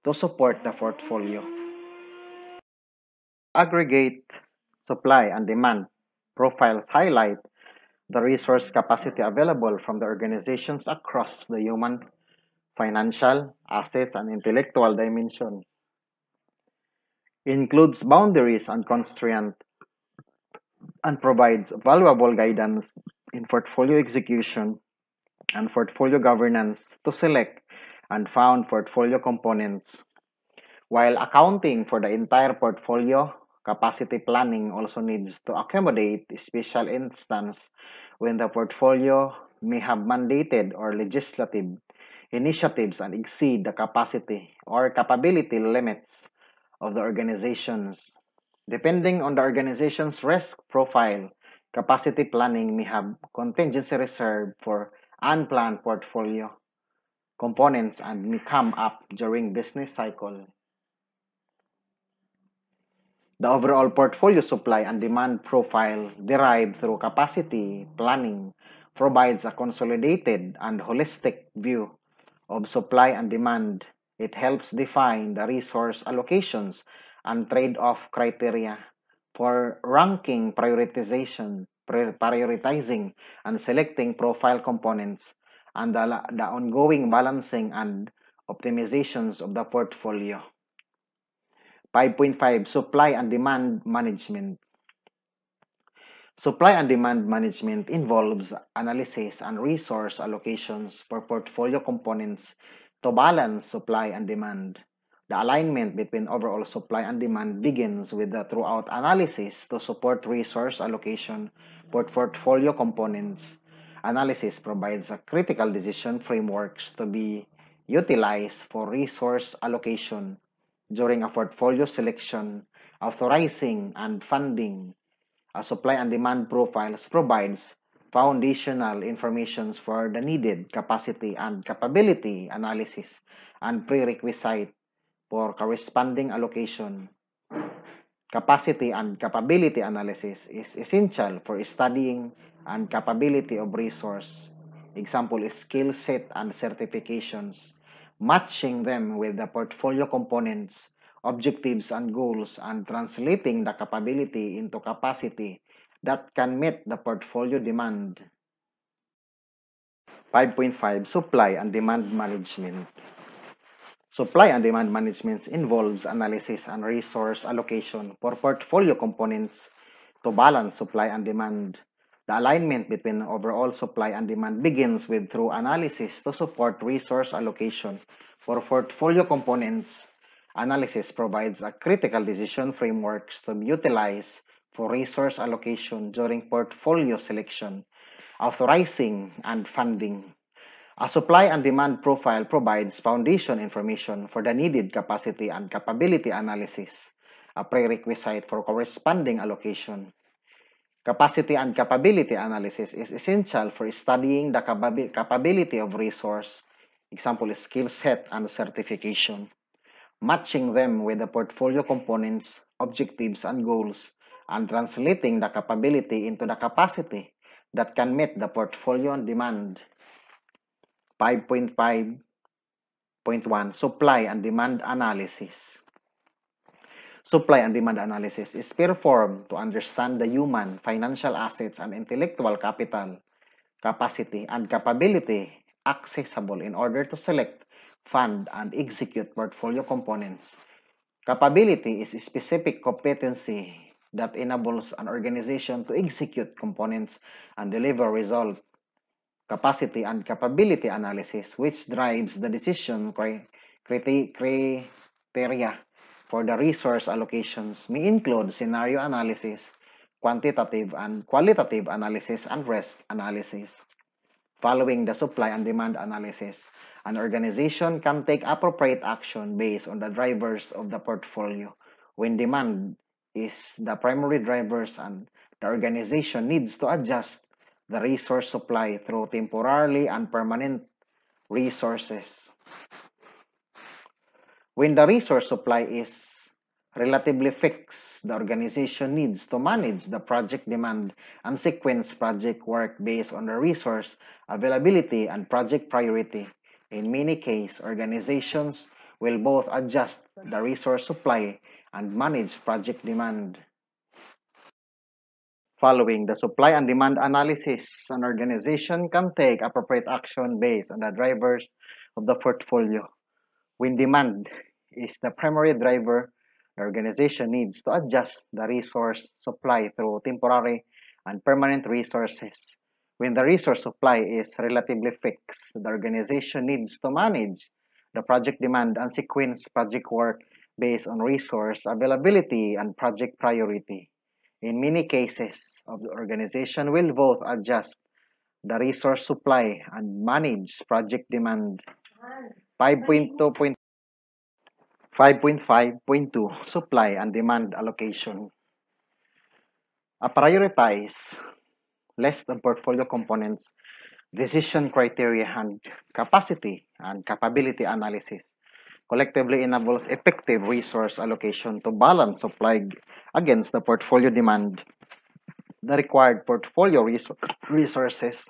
to support the portfolio aggregate supply and demand profiles highlight the resource capacity available from the organizations across the human, financial, assets, and intellectual dimension. Includes boundaries and constraints and provides valuable guidance in portfolio execution and portfolio governance to select and found portfolio components. While accounting for the entire portfolio, Capacity planning also needs to accommodate special instance when the portfolio may have mandated or legislative initiatives and exceed the capacity or capability limits of the organizations. Depending on the organization's risk profile, capacity planning may have contingency reserve for unplanned portfolio components and may come up during business cycle. The overall portfolio supply and demand profile derived through capacity planning provides a consolidated and holistic view of supply and demand. It helps define the resource allocations and trade-off criteria for ranking prioritization, prioritizing and selecting profile components and the, the ongoing balancing and optimizations of the portfolio. 5.5 Supply and Demand Management Supply and demand management involves analysis and resource allocations for portfolio components to balance supply and demand. The alignment between overall supply and demand begins with the throughout analysis to support resource allocation for portfolio components. Analysis provides a critical decision frameworks to be utilized for resource allocation during a portfolio selection, authorizing and funding a supply and demand profiles provides foundational information for the needed capacity and capability analysis and prerequisite for corresponding allocation. Capacity and capability analysis is essential for studying and capability of resource. Example skill set and certifications matching them with the portfolio components, objectives, and goals, and translating the capability into capacity that can meet the portfolio demand. 5.5 Supply and Demand Management Supply and demand management involves analysis and resource allocation for portfolio components to balance supply and demand. The alignment between overall supply and demand begins with through analysis to support resource allocation. For portfolio components, analysis provides a critical decision frameworks to be utilized for resource allocation during portfolio selection, authorizing, and funding. A supply and demand profile provides foundation information for the needed capacity and capability analysis, a prerequisite for corresponding allocation. Capacity and capability analysis is essential for studying the capability of resource, example skill set and certification, matching them with the portfolio components, objectives, and goals, and translating the capability into the capacity that can meet the portfolio demand. 5.5.1 Supply and Demand Analysis Supply and demand analysis is performed to understand the human, financial assets, and intellectual capital, capacity, and capability accessible in order to select, fund, and execute portfolio components. Capability is a specific competency that enables an organization to execute components and deliver result. Capacity and capability analysis, which drives the decision criteria for the resource allocations may include scenario analysis, quantitative and qualitative analysis, and risk analysis. Following the supply and demand analysis, an organization can take appropriate action based on the drivers of the portfolio. When demand is the primary drivers and the organization needs to adjust the resource supply through temporarily and permanent resources. When the resource supply is relatively fixed, the organization needs to manage the project demand and sequence project work based on the resource availability and project priority. In many cases, organizations will both adjust the resource supply and manage project demand. Following the supply and demand analysis, an organization can take appropriate action based on the drivers of the portfolio. When demand is the primary driver, the organization needs to adjust the resource supply through temporary and permanent resources. When the resource supply is relatively fixed, the organization needs to manage the project demand and sequence project work based on resource availability and project priority. In many cases, of the organization will both adjust the resource supply and manage project demand. 5.2.5.2 Supply and demand allocation. A prioritize less than portfolio components, decision criteria, and capacity and capability analysis collectively enables effective resource allocation to balance supply against the portfolio demand. The required portfolio res resources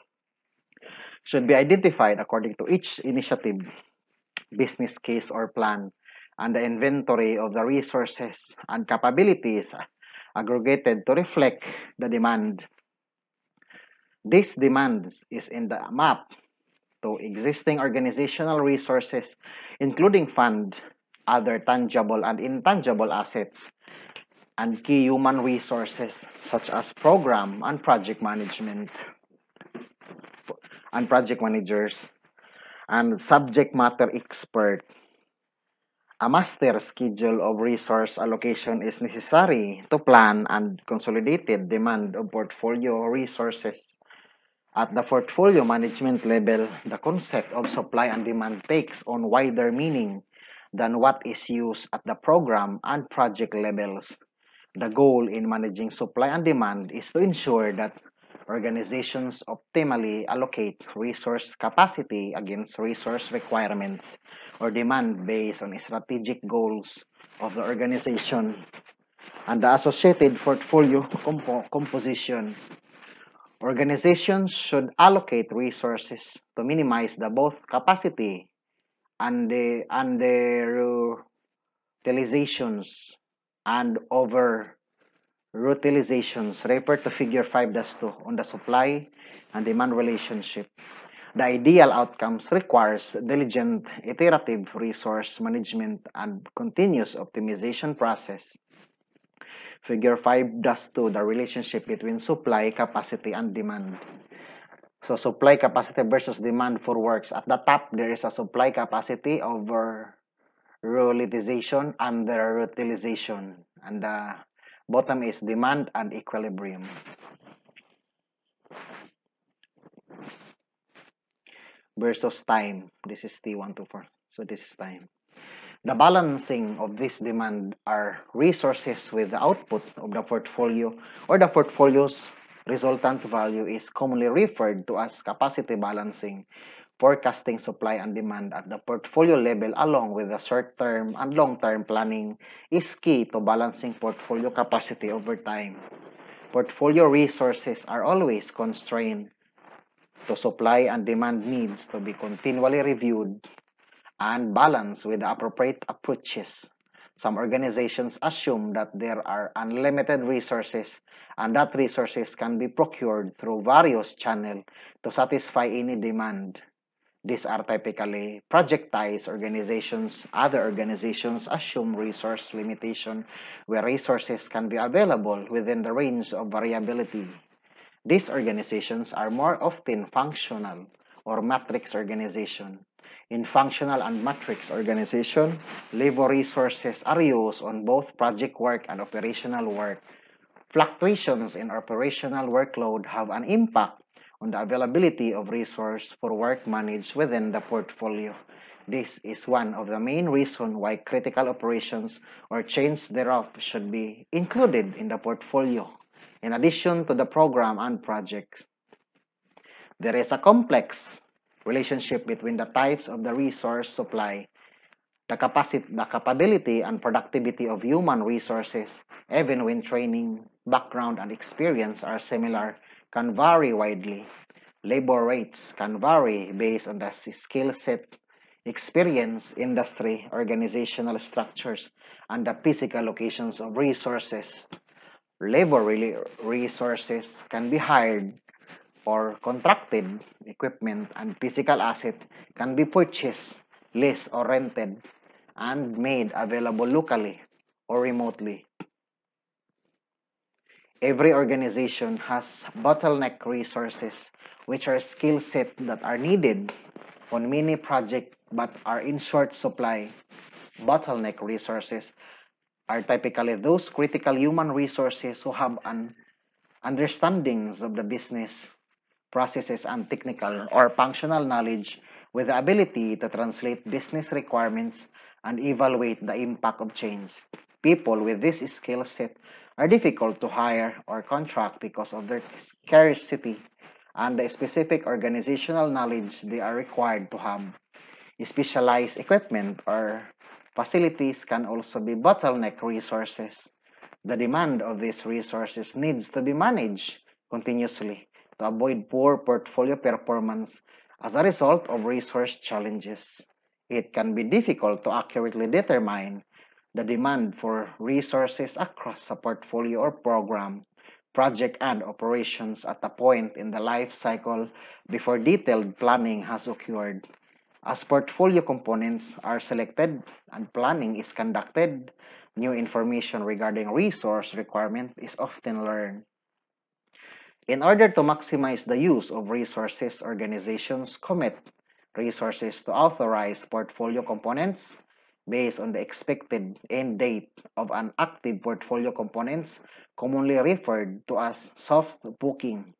should be identified according to each initiative, business case, or plan, and the inventory of the resources and capabilities aggregated to reflect the demand. This demand is in the map to existing organizational resources, including fund, other tangible and intangible assets, and key human resources such as program and project management and project managers and subject matter expert. A master schedule of resource allocation is necessary to plan and consolidated demand of portfolio resources. At the portfolio management level, the concept of supply and demand takes on wider meaning than what is used at the program and project levels. The goal in managing supply and demand is to ensure that organizations optimally allocate resource capacity against resource requirements or demand based on strategic goals of the organization and the associated portfolio compo composition Organizations should allocate resources to minimize the both capacity and the underutilizations and over utilizations refer to figure 5-2 on the supply and demand relationship. The ideal outcomes requires diligent iterative resource management and continuous optimization process. Figure 5 does to the relationship between supply, capacity, and demand. So supply capacity versus demand for works. At the top, there is a supply capacity over utilization under utilization. And the bottom is demand and equilibrium. Versus time. This is T124. So this is time. The balancing of this demand are resources with the output of the portfolio or the portfolio's resultant value is commonly referred to as capacity balancing, forecasting supply and demand at the portfolio level along with the short-term and long-term planning is key to balancing portfolio capacity over time. Portfolio resources are always constrained to supply and demand needs to be continually reviewed and balance with appropriate approaches. Some organizations assume that there are unlimited resources and that resources can be procured through various channels to satisfy any demand. These are typically projectized organizations. Other organizations assume resource limitation where resources can be available within the range of variability. These organizations are more often functional or matrix organization. In functional and matrix organization, labor resources are used on both project work and operational work. Fluctuations in operational workload have an impact on the availability of resource for work managed within the portfolio. This is one of the main reasons why critical operations or change thereof should be included in the portfolio, in addition to the program and projects. There is a complex relationship between the types of the resource supply, the capacity, the capability and productivity of human resources, even when training, background, and experience are similar, can vary widely. Labor rates can vary based on the skill set, experience, industry, organizational structures, and the physical locations of resources. Labor resources can be hired or contracted equipment and physical asset can be purchased, leased, or rented and made available locally or remotely. Every organization has bottleneck resources which are skill sets that are needed on many projects but are in short supply. Bottleneck resources are typically those critical human resources who have an understandings of the business processes and technical or functional knowledge with the ability to translate business requirements and evaluate the impact of change. People with this skill set are difficult to hire or contract because of their scarcity and the specific organizational knowledge they are required to have. Specialized equipment or facilities can also be bottleneck resources. The demand of these resources needs to be managed continuously to avoid poor portfolio performance as a result of resource challenges. It can be difficult to accurately determine the demand for resources across a portfolio or program, project, and operations at a point in the life cycle before detailed planning has occurred. As portfolio components are selected and planning is conducted, new information regarding resource requirement is often learned. In order to maximize the use of resources, organizations commit resources to authorize portfolio components based on the expected end date of an active portfolio components commonly referred to as soft booking.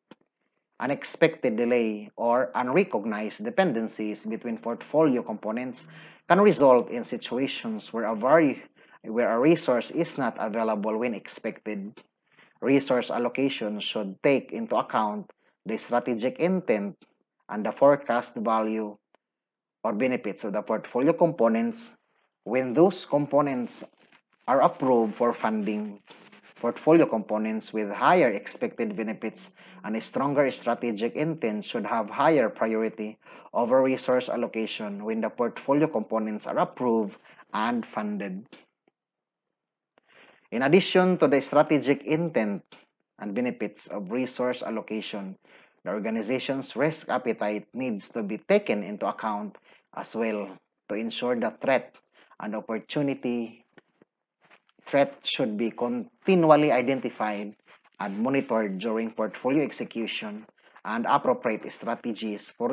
Unexpected delay or unrecognized dependencies between portfolio components can result in situations where a, where a resource is not available when expected resource allocation should take into account the strategic intent and the forecast value or benefits of the portfolio components when those components are approved for funding. Portfolio components with higher expected benefits and a stronger strategic intent should have higher priority over resource allocation when the portfolio components are approved and funded. In addition to the strategic intent and benefits of resource allocation, the organization's risk appetite needs to be taken into account as well to ensure that threat and opportunity threat should be continually identified and monitored during portfolio execution and appropriate strategies for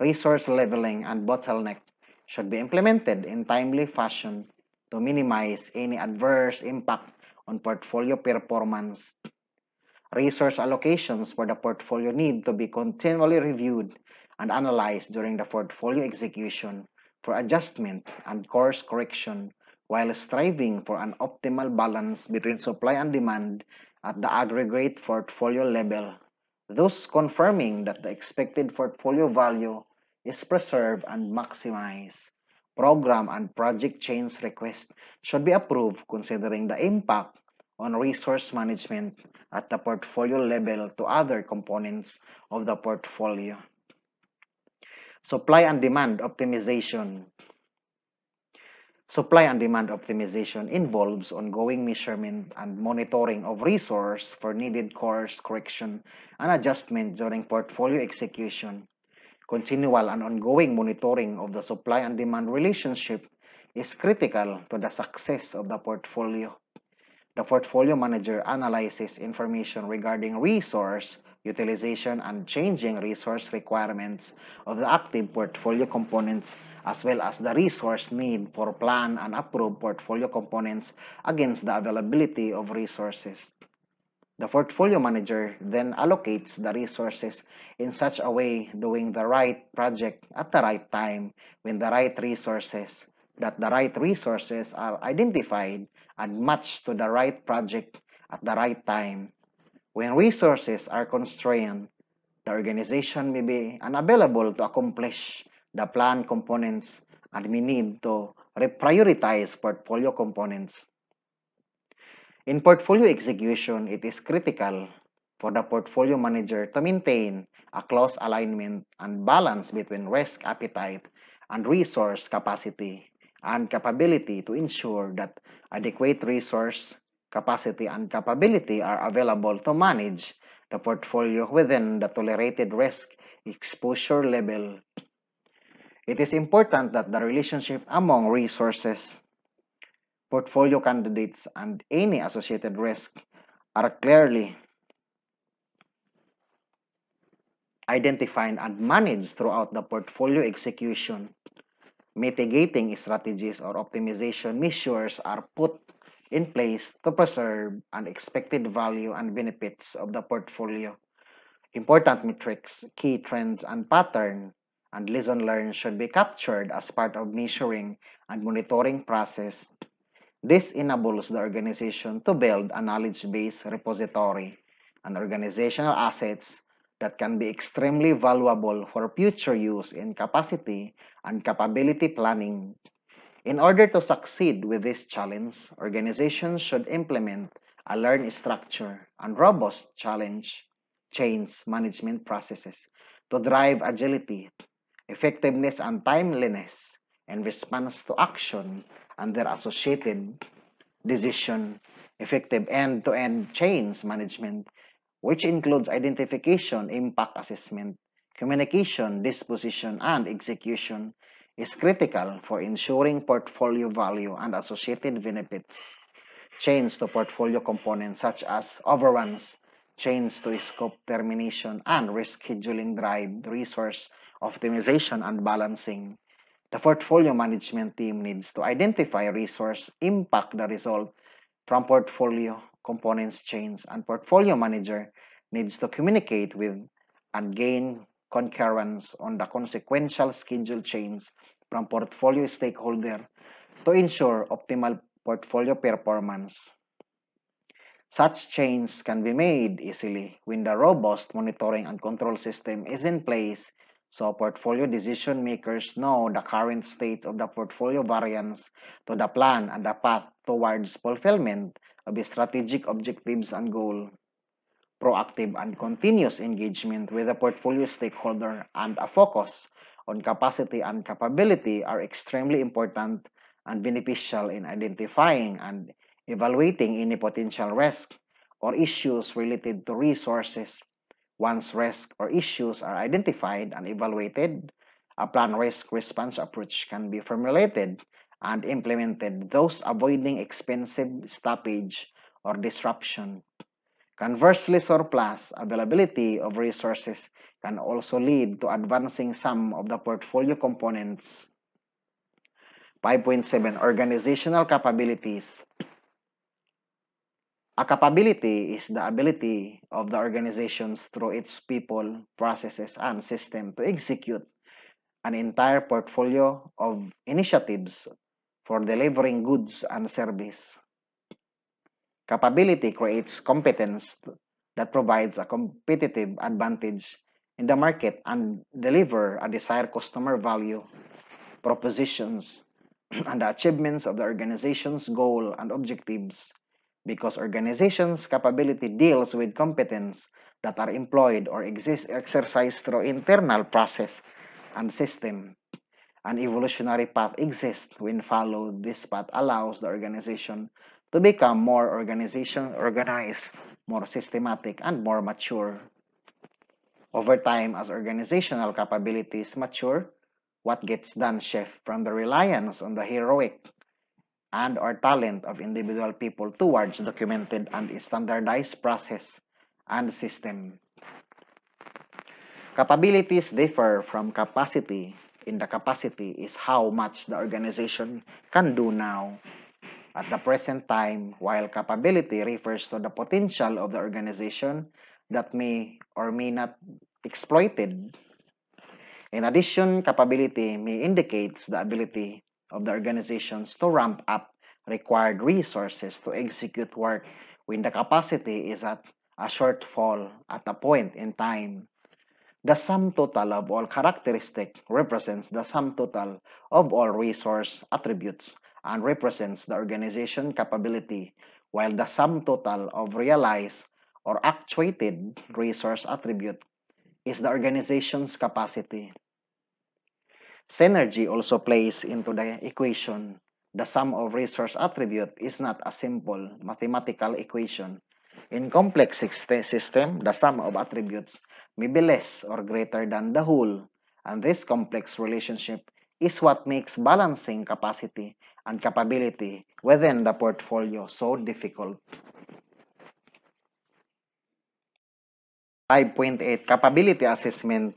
resource leveling and bottleneck should be implemented in timely fashion to minimize any adverse impact on portfolio performance. Resource allocations for the portfolio need to be continually reviewed and analyzed during the portfolio execution for adjustment and course correction while striving for an optimal balance between supply and demand at the aggregate portfolio level, thus confirming that the expected portfolio value is preserved and maximized program and project change request should be approved considering the impact on resource management at the portfolio level to other components of the portfolio. Supply and demand optimization. Supply and demand optimization involves ongoing measurement and monitoring of resource for needed course correction and adjustment during portfolio execution Continual and ongoing monitoring of the supply and demand relationship is critical to the success of the portfolio. The portfolio manager analyzes information regarding resource utilization and changing resource requirements of the active portfolio components as well as the resource need for plan and approved portfolio components against the availability of resources. The portfolio manager then allocates the resources in such a way doing the right project at the right time when the right resources that the right resources are identified and matched to the right project at the right time. When resources are constrained, the organization may be unavailable to accomplish the planned components and may need to reprioritize portfolio components. In portfolio execution, it is critical for the portfolio manager to maintain a close alignment and balance between risk appetite and resource capacity and capability to ensure that adequate resource capacity and capability are available to manage the portfolio within the tolerated risk exposure level. It is important that the relationship among resources portfolio candidates and any associated risk are clearly identified and managed throughout the portfolio execution. Mitigating strategies or optimization measures are put in place to preserve an expected value and benefits of the portfolio. Important metrics, key trends, and pattern and lesson learned should be captured as part of measuring and monitoring process. This enables the organization to build a knowledge-based repository and organizational assets that can be extremely valuable for future use in capacity and capability planning. In order to succeed with this challenge, organizations should implement a learn structure and robust challenge change management processes to drive agility, effectiveness, and timeliness in response to action and their associated decision, effective end-to-end change management, which includes identification, impact assessment, communication, disposition, and execution, is critical for ensuring portfolio value and associated benefits. Change to portfolio components such as overruns, change to scope termination, and rescheduling drive resource optimization and balancing. The portfolio management team needs to identify resource impact the result from portfolio components change and portfolio manager needs to communicate with and gain concurrence on the consequential schedule change from portfolio stakeholder to ensure optimal portfolio performance. Such change can be made easily when the robust monitoring and control system is in place so portfolio decision makers know the current state of the portfolio variance to the plan and the path towards fulfillment of strategic objectives and goal. Proactive and continuous engagement with the portfolio stakeholder and a focus on capacity and capability are extremely important and beneficial in identifying and evaluating any potential risk or issues related to resources. Once risks or issues are identified and evaluated, a plan risk response approach can be formulated and implemented, thus avoiding expensive stoppage or disruption. Conversely, surplus availability of resources can also lead to advancing some of the portfolio components. 5.7 Organizational capabilities. A capability is the ability of the organizations through its people, processes, and system to execute an entire portfolio of initiatives for delivering goods and service. Capability creates competence that provides a competitive advantage in the market and deliver a desired customer value propositions and the achievements of the organization's goal and objectives because organization's capability deals with competence that are employed or exist exercised through internal process and system. An evolutionary path exists when followed. This path allows the organization to become more organization organized, more systematic, and more mature. Over time, as organizational capabilities mature, what gets done shifts from the reliance on the heroic and or talent of individual people towards documented and standardized process and system. Capabilities differ from capacity. In the capacity is how much the organization can do now. At the present time, while capability refers to the potential of the organization that may or may not exploited. In addition, capability may indicates the ability of the organizations to ramp up required resources to execute work when the capacity is at a shortfall at a point in time. The sum total of all characteristics represents the sum total of all resource attributes and represents the organization capability, while the sum total of realized or actuated resource attribute is the organization's capacity. Synergy also plays into the equation. The sum of resource attribute is not a simple mathematical equation. In complex system, the sum of attributes may be less or greater than the whole, and this complex relationship is what makes balancing capacity and capability within the portfolio so difficult. 5.8 Capability Assessment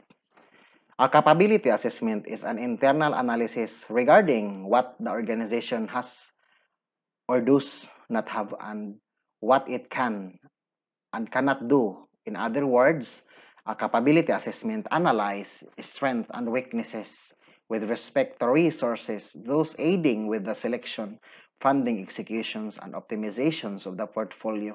a capability assessment is an internal analysis regarding what the organization has or does not have and what it can and cannot do. In other words, A capability assessment analyzes strengths and weaknesses with respect to resources, those aiding with the selection, funding executions, and optimizations of the portfolio.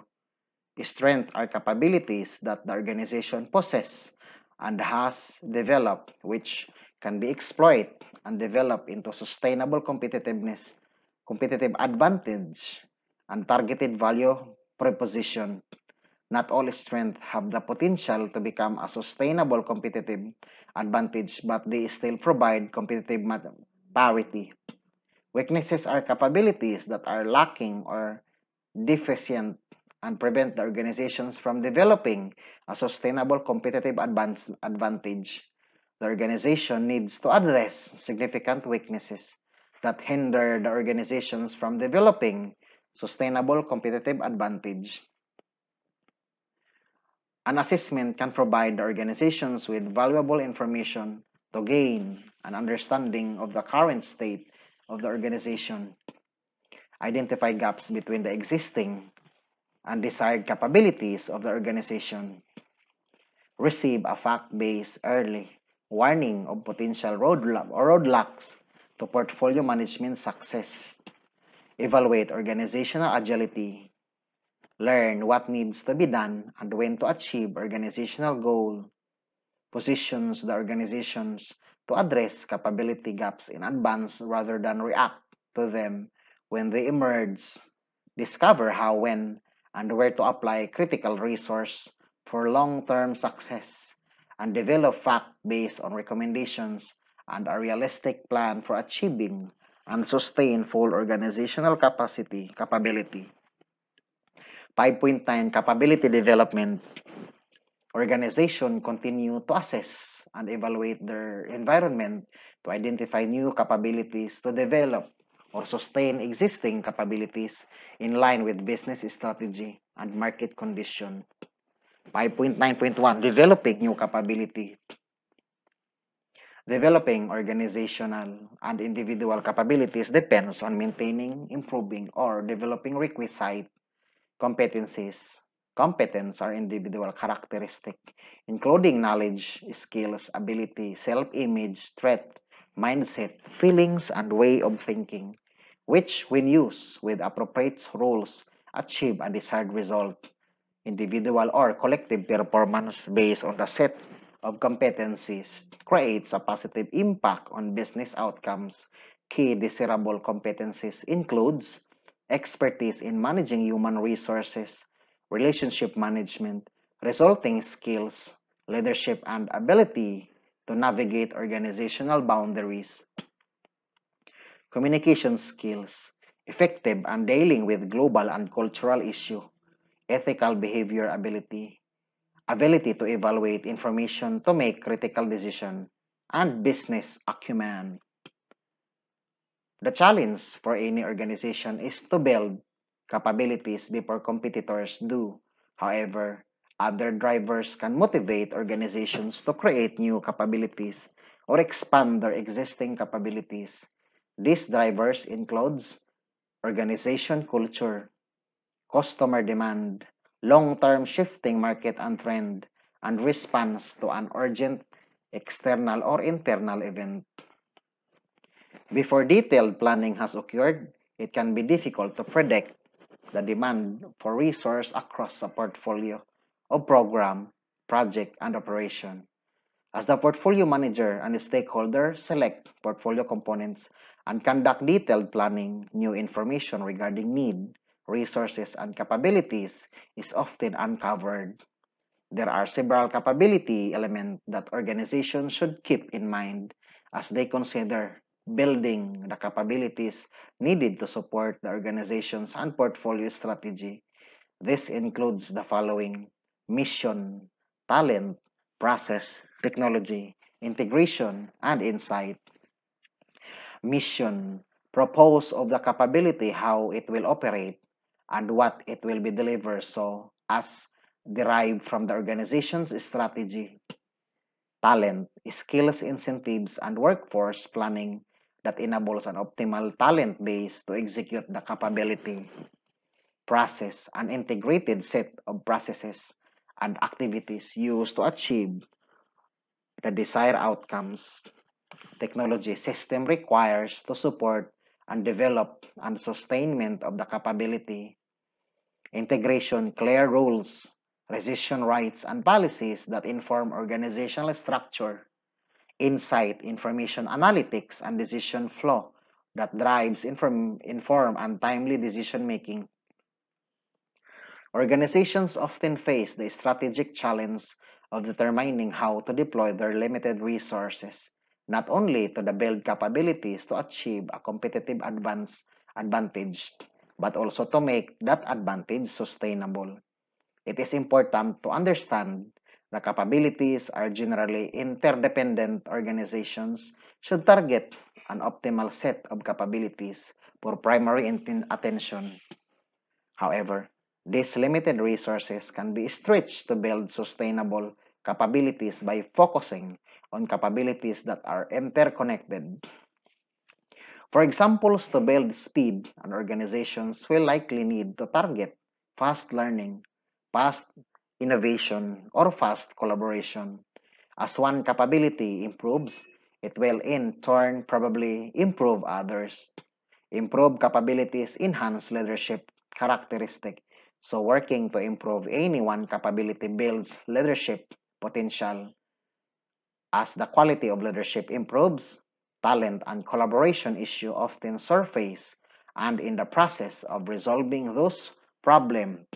Strengths are capabilities that the organization possesses and has developed, which can be exploited and developed into sustainable competitiveness, competitive advantage, and targeted value proposition. Not all strengths have the potential to become a sustainable competitive advantage, but they still provide competitive parity. Weaknesses are capabilities that are lacking or deficient and prevent the organizations from developing a sustainable competitive advantage. The organization needs to address significant weaknesses that hinder the organizations from developing sustainable competitive advantage. An assessment can provide the organizations with valuable information to gain an understanding of the current state of the organization, identify gaps between the existing and desired capabilities of the organization, receive a fact-based early warning of potential road or roadblocks to portfolio management success, evaluate organizational agility, learn what needs to be done and when to achieve organizational goal, positions the organizations to address capability gaps in advance rather than react to them when they emerge, discover how, when, and where to apply critical resource for long-term success, and develop fact based on recommendations and a realistic plan for achieving and sustain full organizational capacity capability. 5.9 Capability Development Organization continue to assess and evaluate their environment to identify new capabilities to develop or sustain existing capabilities in line with business strategy and market condition. 5.9.1 Developing new capability. Developing organizational and individual capabilities depends on maintaining, improving, or developing requisite competencies. Competence are individual characteristic, including knowledge, skills, ability, self-image, threat, mindset, feelings, and way of thinking, which, when used with appropriate rules, achieve a desired result. Individual or collective performance based on the set of competencies creates a positive impact on business outcomes. Key desirable competencies includes expertise in managing human resources, relationship management, resulting skills, leadership and ability to navigate organizational boundaries, communication skills, effective and dealing with global and cultural issue, ethical behavior ability, ability to evaluate information to make critical decision, and business acumen. The challenge for any organization is to build capabilities before competitors do. However, other drivers can motivate organizations to create new capabilities or expand their existing capabilities. These drivers includes organization culture, customer demand, long-term shifting market and trend, and response to an urgent external or internal event. Before detailed planning has occurred, it can be difficult to predict the demand for resource across a portfolio of program, project, and operation. As the portfolio manager and stakeholder select portfolio components and conduct detailed planning, new information regarding need, resources, and capabilities is often uncovered. There are several capability elements that organizations should keep in mind as they consider building the capabilities needed to support the organization's and portfolio strategy. This includes the following mission, talent, process, technology, integration, and insight. Mission, propose of the capability, how it will operate, and what it will be delivered so as derived from the organization's strategy. Talent, skills, incentives, and workforce planning that enables an optimal talent base to execute the capability, process, an integrated set of processes and activities used to achieve the desired outcomes. Technology system requires to support and develop and sustainment of the capability, integration, clear rules, decision rights, and policies that inform organizational structure, insight, information analytics, and decision flow that drives inform, inform and timely decision making. Organizations often face the strategic challenge of determining how to deploy their limited resources, not only to the build capabilities to achieve a competitive advance advantage, but also to make that advantage sustainable. It is important to understand the capabilities are generally interdependent organizations should target an optimal set of capabilities for primary attention. However, these limited resources can be stretched to build sustainable capabilities by focusing on capabilities that are interconnected. For examples, to build speed, an organizations will likely need to target fast learning, fast innovation, or fast collaboration. As one capability improves, it will in turn probably improve others. Improve capabilities enhance leadership characteristic. So working to improve any one capability builds leadership potential. As the quality of leadership improves, talent and collaboration issue often surface and in the process of resolving those problems,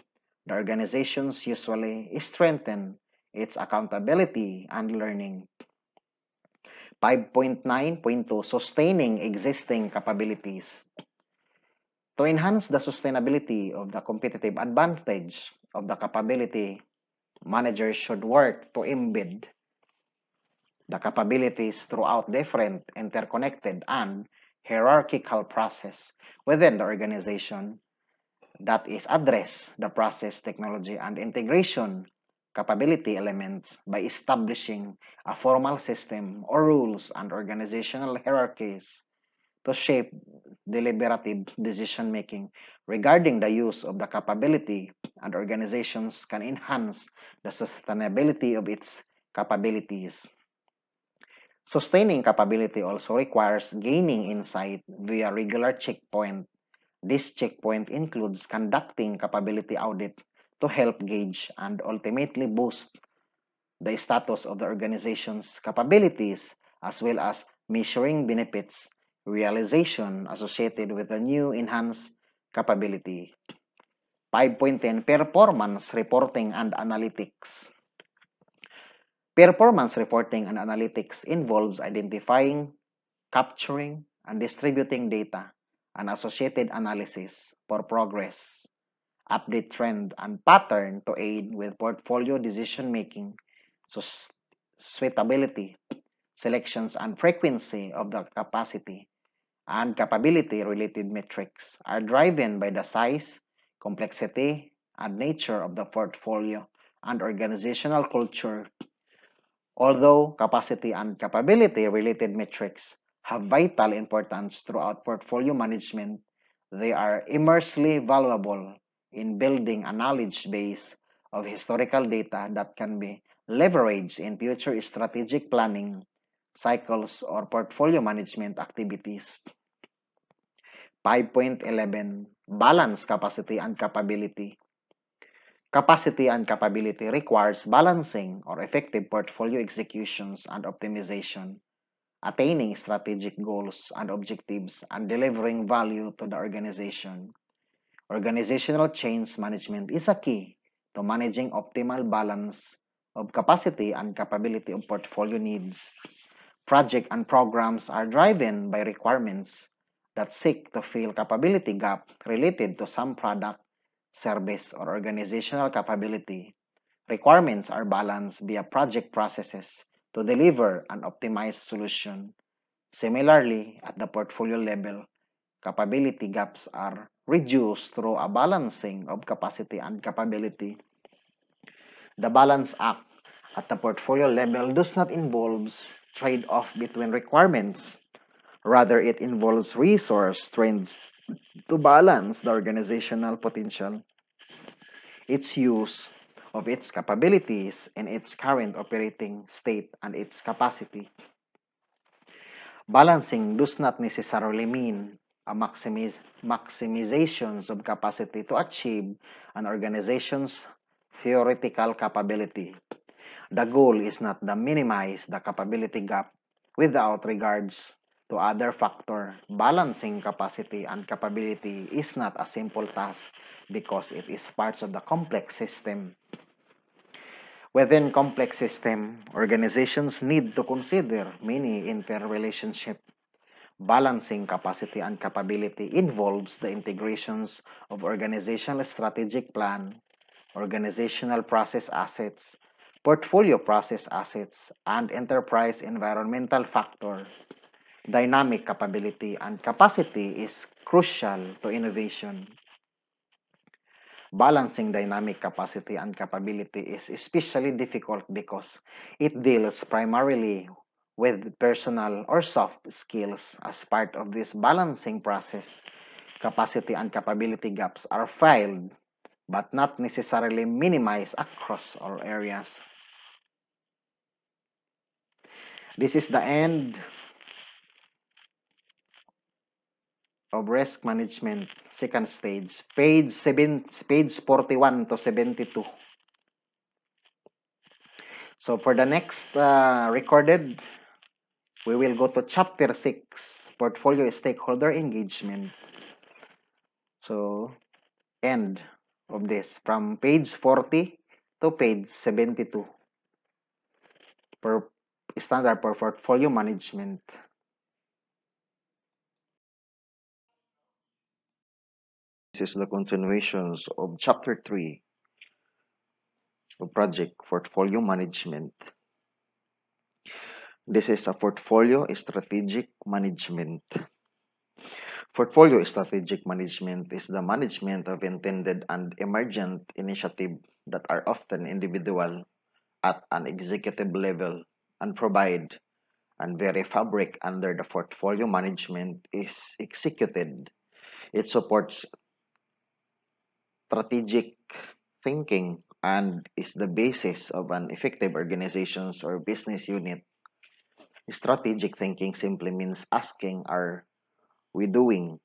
the organizations usually strengthen its accountability and learning. 5.9.2 Sustaining existing capabilities. To enhance the sustainability of the competitive advantage of the capability, managers should work to embed the capabilities throughout different interconnected and hierarchical process within the organization that is address the process technology and integration capability elements by establishing a formal system or rules and organizational hierarchies to shape deliberative decision making regarding the use of the capability and organizations can enhance the sustainability of its capabilities. Sustaining capability also requires gaining insight via regular checkpoint. This checkpoint includes conducting capability audit to help gauge and ultimately boost the status of the organization's capabilities as well as measuring benefits realization associated with the new enhanced capability. 5.10 Performance Reporting and Analytics Performance reporting and analytics involves identifying, capturing, and distributing data and associated analysis for progress update trend and pattern to aid with portfolio decision making, so suitability, selections, and frequency of the capacity and capability related metrics are driven by the size, complexity, and nature of the portfolio and organizational culture. Although capacity and capability related metrics have vital importance throughout portfolio management, they are immensely valuable in building a knowledge base of historical data that can be leveraged in future strategic planning cycles or portfolio management activities. 5.11 Balance capacity and capability. Capacity and capability requires balancing or effective portfolio executions and optimization, attaining strategic goals and objectives, and delivering value to the organization. Organizational change management is a key to managing optimal balance of capacity and capability of portfolio needs. Project and programs are driven by requirements that seek to fill capability gap related to some product, service, or organizational capability. Requirements are balanced via project processes to deliver an optimized solution. Similarly, at the portfolio level, capability gaps are reduced through a balancing of capacity and capability. The balance act at the portfolio level does not involve trade-off between requirements. Rather, it involves resource trends to balance the organizational potential. Its use of its capabilities in its current operating state and its capacity. Balancing does not necessarily mean a maximiz maximization of capacity to achieve an organization's theoretical capability. The goal is not to minimize the capability gap without regards to other factor. Balancing capacity and capability is not a simple task because it is parts of the complex system. Within complex system, organizations need to consider many interrelationships. Balancing capacity and capability involves the integrations of organizational strategic plan, organizational process assets, portfolio process assets, and enterprise environmental factor. Dynamic capability and capacity is crucial to innovation. Balancing dynamic capacity and capability is especially difficult because it deals primarily with personal or soft skills. As part of this balancing process, capacity and capability gaps are filled but not necessarily minimized across all areas. This is the end of risk management second stage. Page 7 page 41 to 72 so for the next uh, recorded we will go to chapter 6 portfolio stakeholder engagement. So end of this from page 40 to page 72 per standard for portfolio management. This is the continuations of chapter 3 of project portfolio management. This is a portfolio strategic management. Portfolio strategic management is the management of intended and emergent initiatives that are often individual at an executive level and provide and very fabric under the portfolio management is executed. It supports strategic thinking and is the basis of an effective organization's or business unit. Strategic thinking simply means asking are we doing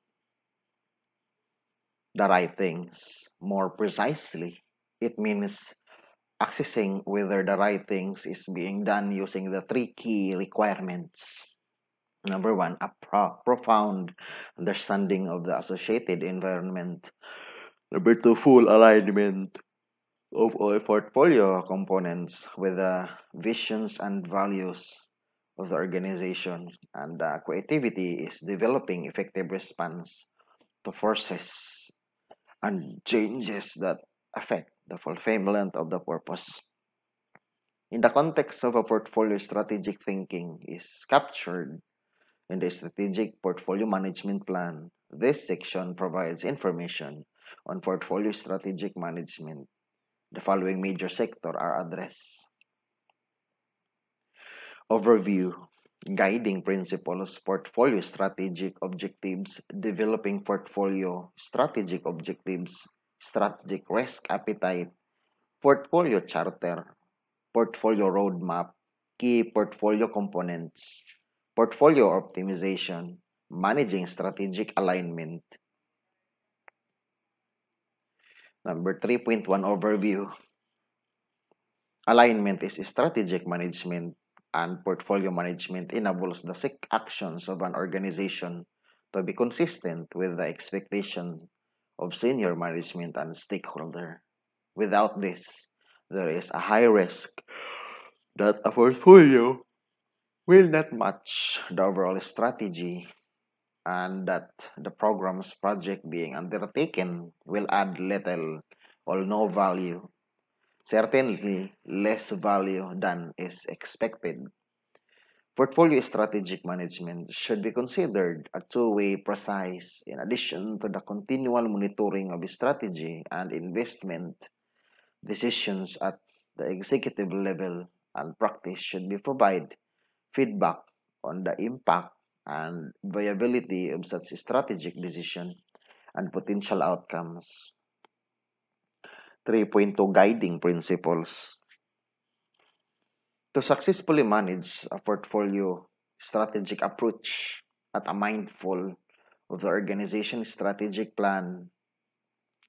the right things? More precisely, it means accessing whether the right things is being done using the three key requirements. Number one, a pro profound understanding of the associated environment. Two, full alignment of all portfolio components with the visions and values of the organization. And uh, creativity is developing effective response to forces and changes that affect the fulfillment of the purpose. In the context of a portfolio, strategic thinking is captured in the strategic portfolio management plan. This section provides information on portfolio strategic management. The following major sectors are addressed. Overview Guiding principles, portfolio strategic objectives, developing portfolio strategic objectives, strategic risk appetite, portfolio charter, portfolio roadmap, key portfolio components, portfolio optimization, managing strategic alignment. Number 3.1 overview. Alignment is strategic management and portfolio management enables the actions of an organization to be consistent with the expectations of senior management and stakeholder. Without this, there is a high risk that a portfolio will not match the overall strategy and that the program's project being undertaken will add little or no value, certainly less value than is expected. Portfolio strategic management should be considered a two-way process in addition to the continual monitoring of strategy and investment decisions at the executive level and practice should be provide feedback on the impact and viability of such strategic decision and potential outcomes. 3.2 Guiding Principles To successfully manage a portfolio strategic approach at a mindful of the organization's strategic plan,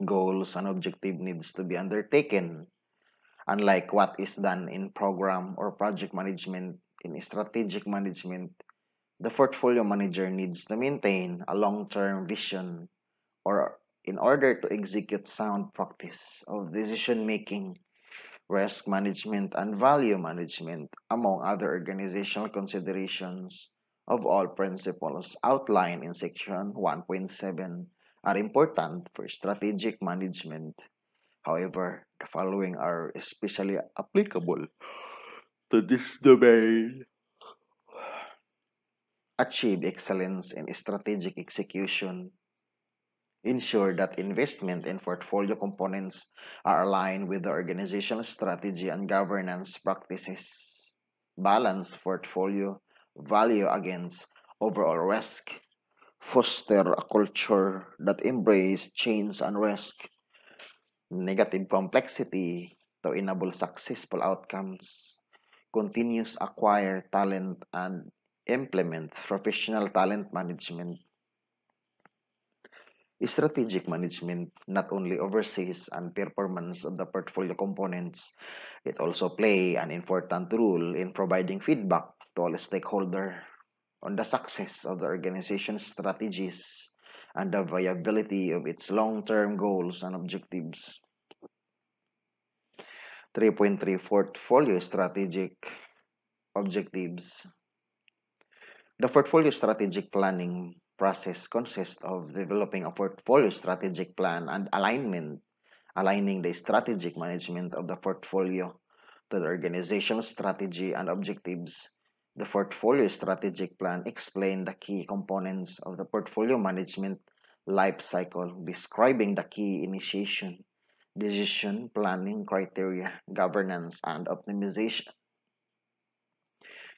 goals, and objective needs to be undertaken. Unlike what is done in program or project management, in strategic management, the portfolio manager needs to maintain a long-term vision or in order to execute sound practice of decision making, risk management, and value management, among other organizational considerations of all principles outlined in section 1.7 are important for strategic management. However, the following are especially applicable to this domain. Achieve excellence in strategic execution ensure that investment and portfolio components are aligned with the organizational strategy and governance practices. Balance portfolio value against overall risk. Foster a culture that embraces change and risk. Negative complexity to enable successful outcomes. Continuous acquire talent and implement professional talent management Strategic management not only oversees and performance of the portfolio components, it also play an important role in providing feedback to all stakeholders on the success of the organization's strategies and the viability of its long-term goals and objectives. 3.3 Portfolio Strategic Objectives The portfolio strategic planning process consists of developing a portfolio strategic plan and alignment, aligning the strategic management of the portfolio to the organizational strategy and objectives. The portfolio strategic plan explains the key components of the portfolio management life cycle, describing the key initiation, decision, planning criteria, governance, and optimization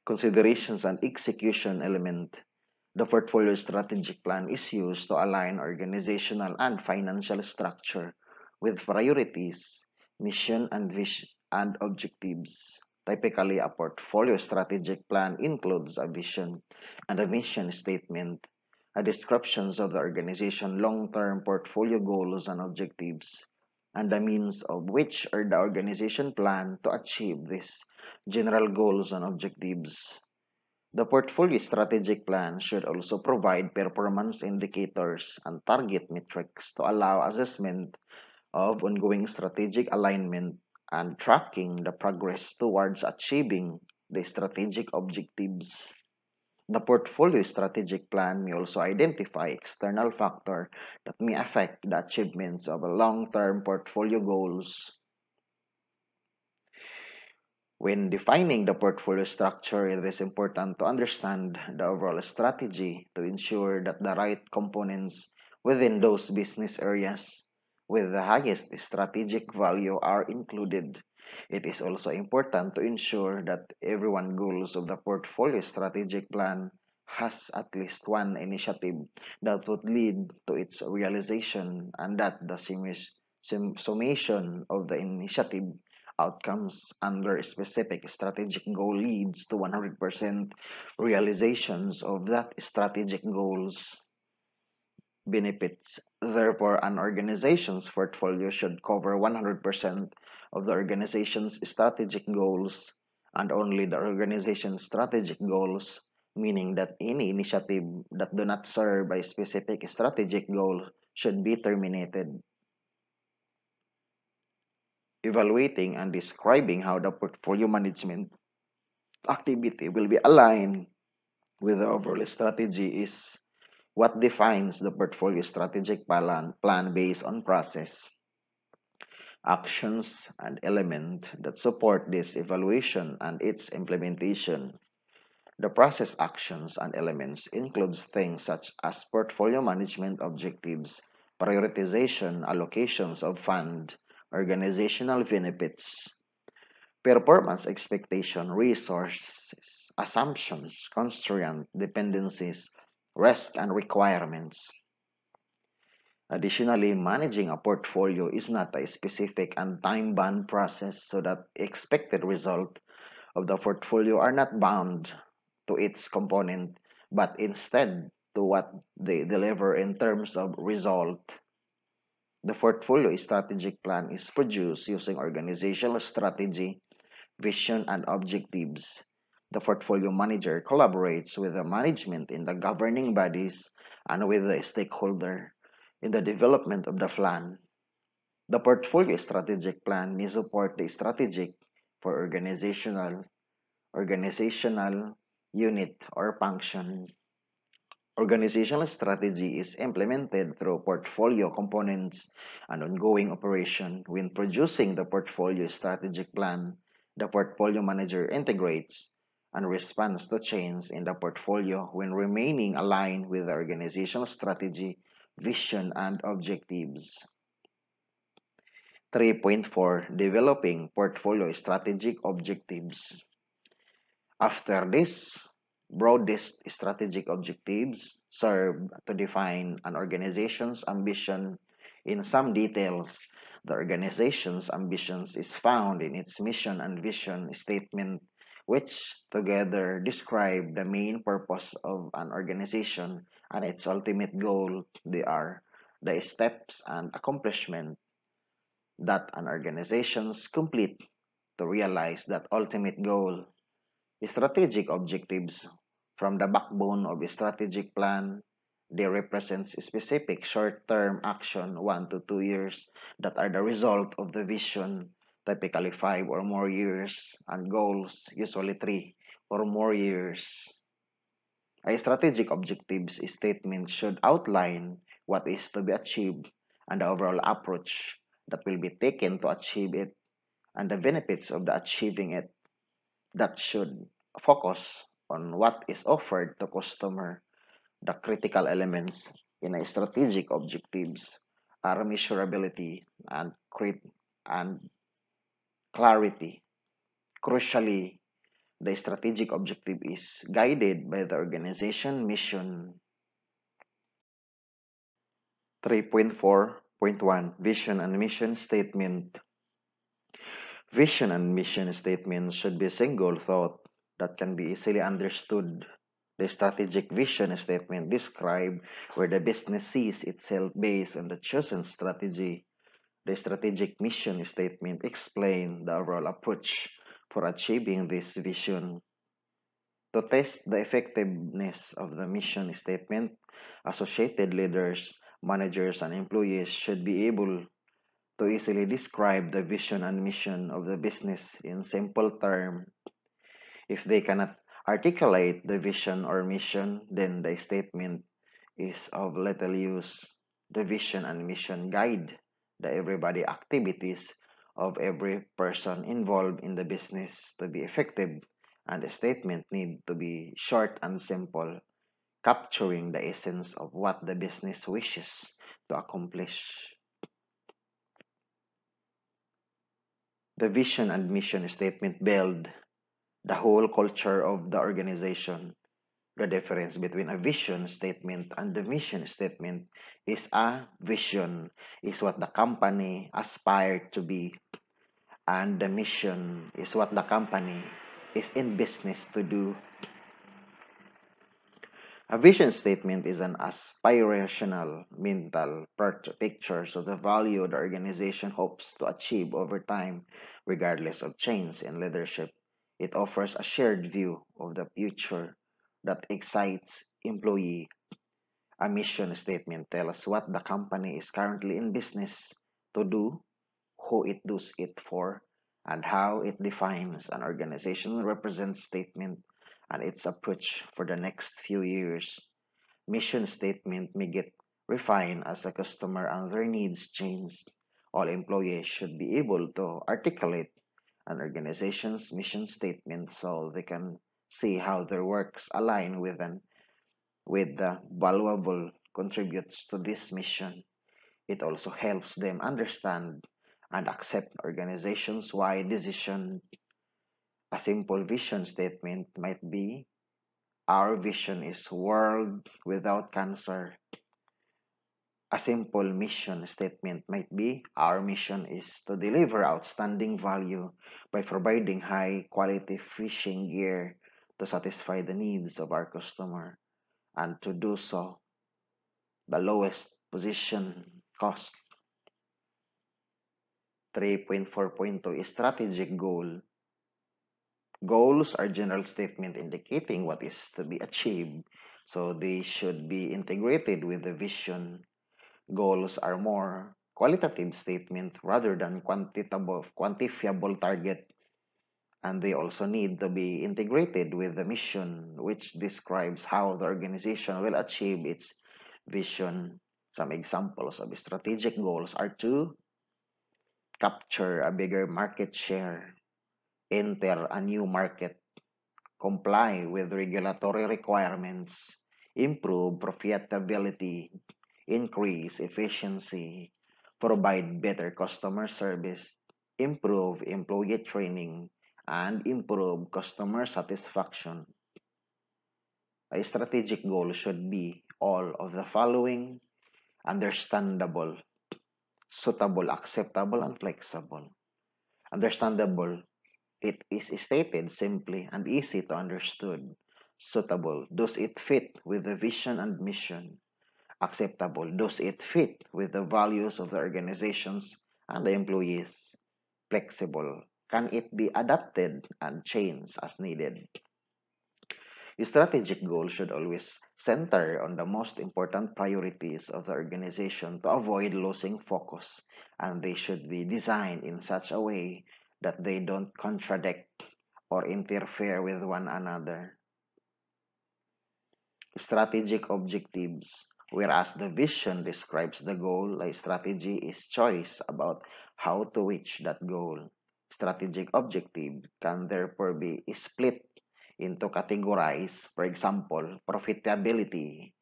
considerations and execution element the portfolio strategic plan is used to align organizational and financial structure with priorities, mission, and vision and objectives. Typically, a portfolio strategic plan includes a vision and a mission statement, a descriptions of the organization long-term portfolio goals and objectives, and the means of which are the organization plan to achieve these general goals and objectives. The portfolio strategic plan should also provide performance indicators and target metrics to allow assessment of ongoing strategic alignment and tracking the progress towards achieving the strategic objectives. The portfolio strategic plan may also identify external factors that may affect the achievements of long-term portfolio goals when defining the portfolio structure, it is important to understand the overall strategy to ensure that the right components within those business areas with the highest strategic value are included. It is also important to ensure that every one goals of the portfolio strategic plan has at least one initiative that would lead to its realization and that the summation of the initiative outcomes under specific strategic goal leads to 100% realizations of that strategic goals benefits. Therefore, an organization's portfolio should cover 100% of the organization's strategic goals and only the organization's strategic goals, meaning that any initiative that do not serve a specific strategic goal should be terminated evaluating and describing how the portfolio management activity will be aligned with the overall strategy is what defines the portfolio strategic plan, plan based on process, actions, and elements that support this evaluation and its implementation. The process actions and elements includes things such as portfolio management objectives, prioritization, allocations of fund, organizational benefits, performance expectation, resources, assumptions, constraints, dependencies, risk, and requirements. Additionally, managing a portfolio is not a specific and time-bound process so that expected result of the portfolio are not bound to its component, but instead to what they deliver in terms of result. The portfolio strategic plan is produced using organizational strategy, vision, and objectives. The portfolio manager collaborates with the management in the governing bodies and with the stakeholder in the development of the plan. The portfolio strategic plan may support the strategic for organizational organizational unit or function. Organizational strategy is implemented through portfolio components and ongoing operation. When producing the portfolio strategic plan, the portfolio manager integrates and responds to change in the portfolio when remaining aligned with the organizational strategy, vision, and objectives. 3.4 Developing Portfolio Strategic Objectives. After this, broadest strategic objectives serve to define an organization's ambition in some details. The organization's ambitions is found in its mission and vision statement which together describe the main purpose of an organization and its ultimate goal. They are the steps and accomplishment that an organization's complete to realize that ultimate goal. Strategic objectives from the backbone of a strategic plan. They represent specific short-term action, one to two years, that are the result of the vision typically five or more years, and goals, usually three or more years. A strategic objectives statement should outline what is to be achieved and the overall approach that will be taken to achieve it and the benefits of the achieving it that should focus on what is offered to customer the critical elements in a strategic objectives are measurability and crit and clarity. Crucially, the strategic objective is guided by the organization mission. 3.4.1 Vision and Mission Statement Vision and mission statements should be single thought that can be easily understood. The strategic vision statement describe where the business sees itself based on the chosen strategy the strategic mission statement explains the overall approach for achieving this vision. To test the effectiveness of the mission statement, associated leaders, managers, and employees should be able to easily describe the vision and mission of the business in simple terms. If they cannot articulate the vision or mission, then the statement is of little use. The vision and mission guide the everybody activities of every person involved in the business to be effective and the statement need to be short and simple capturing the essence of what the business wishes to accomplish the vision and mission statement build the whole culture of the organization the difference between a vision statement and the mission statement is a vision is what the company aspired to be and the mission is what the company is in business to do. A vision statement is an aspirational mental picture of the value the organization hopes to achieve over time, regardless of change in leadership. It offers a shared view of the future that excites employee. A mission statement tells us what the company is currently in business to do, who it does it for, and how it defines an organization represents statement and its approach for the next few years. Mission statement may get refined as a customer and their needs change. All employees should be able to articulate an organization's mission statement so they can see how their works align with and with the valuable contributes to this mission. It also helps them understand and accept organizations wide decision. A simple vision statement might be our vision is world without cancer. A simple mission statement might be Our mission is to deliver outstanding value by providing high quality fishing gear to satisfy the needs of our customer and to do so the lowest position cost. 3.4.2 strategic goal. Goals are general statement indicating what is to be achieved, so they should be integrated with the vision. Goals are more qualitative statement rather than quantifiable target, and they also need to be integrated with the mission, which describes how the organization will achieve its vision. Some examples of strategic goals are to capture a bigger market share, enter a new market, comply with regulatory requirements, improve profitability, increase efficiency, provide better customer service, improve employee training, and improve customer satisfaction. A strategic goal should be all of the following understandable suitable, acceptable, and flexible. Understandable, it is stated simply and easy to understand, Suitable, does it fit with the vision and mission? Acceptable, does it fit with the values of the organizations and the employees? Flexible, can it be adapted and changed as needed? strategic goal should always center on the most important priorities of the organization to avoid losing focus, and they should be designed in such a way that they don't contradict or interfere with one another. Strategic objectives. Whereas the vision describes the goal, a strategy is choice about how to reach that goal. Strategic objective can therefore be split into categorize, for example, profitability,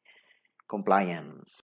compliance,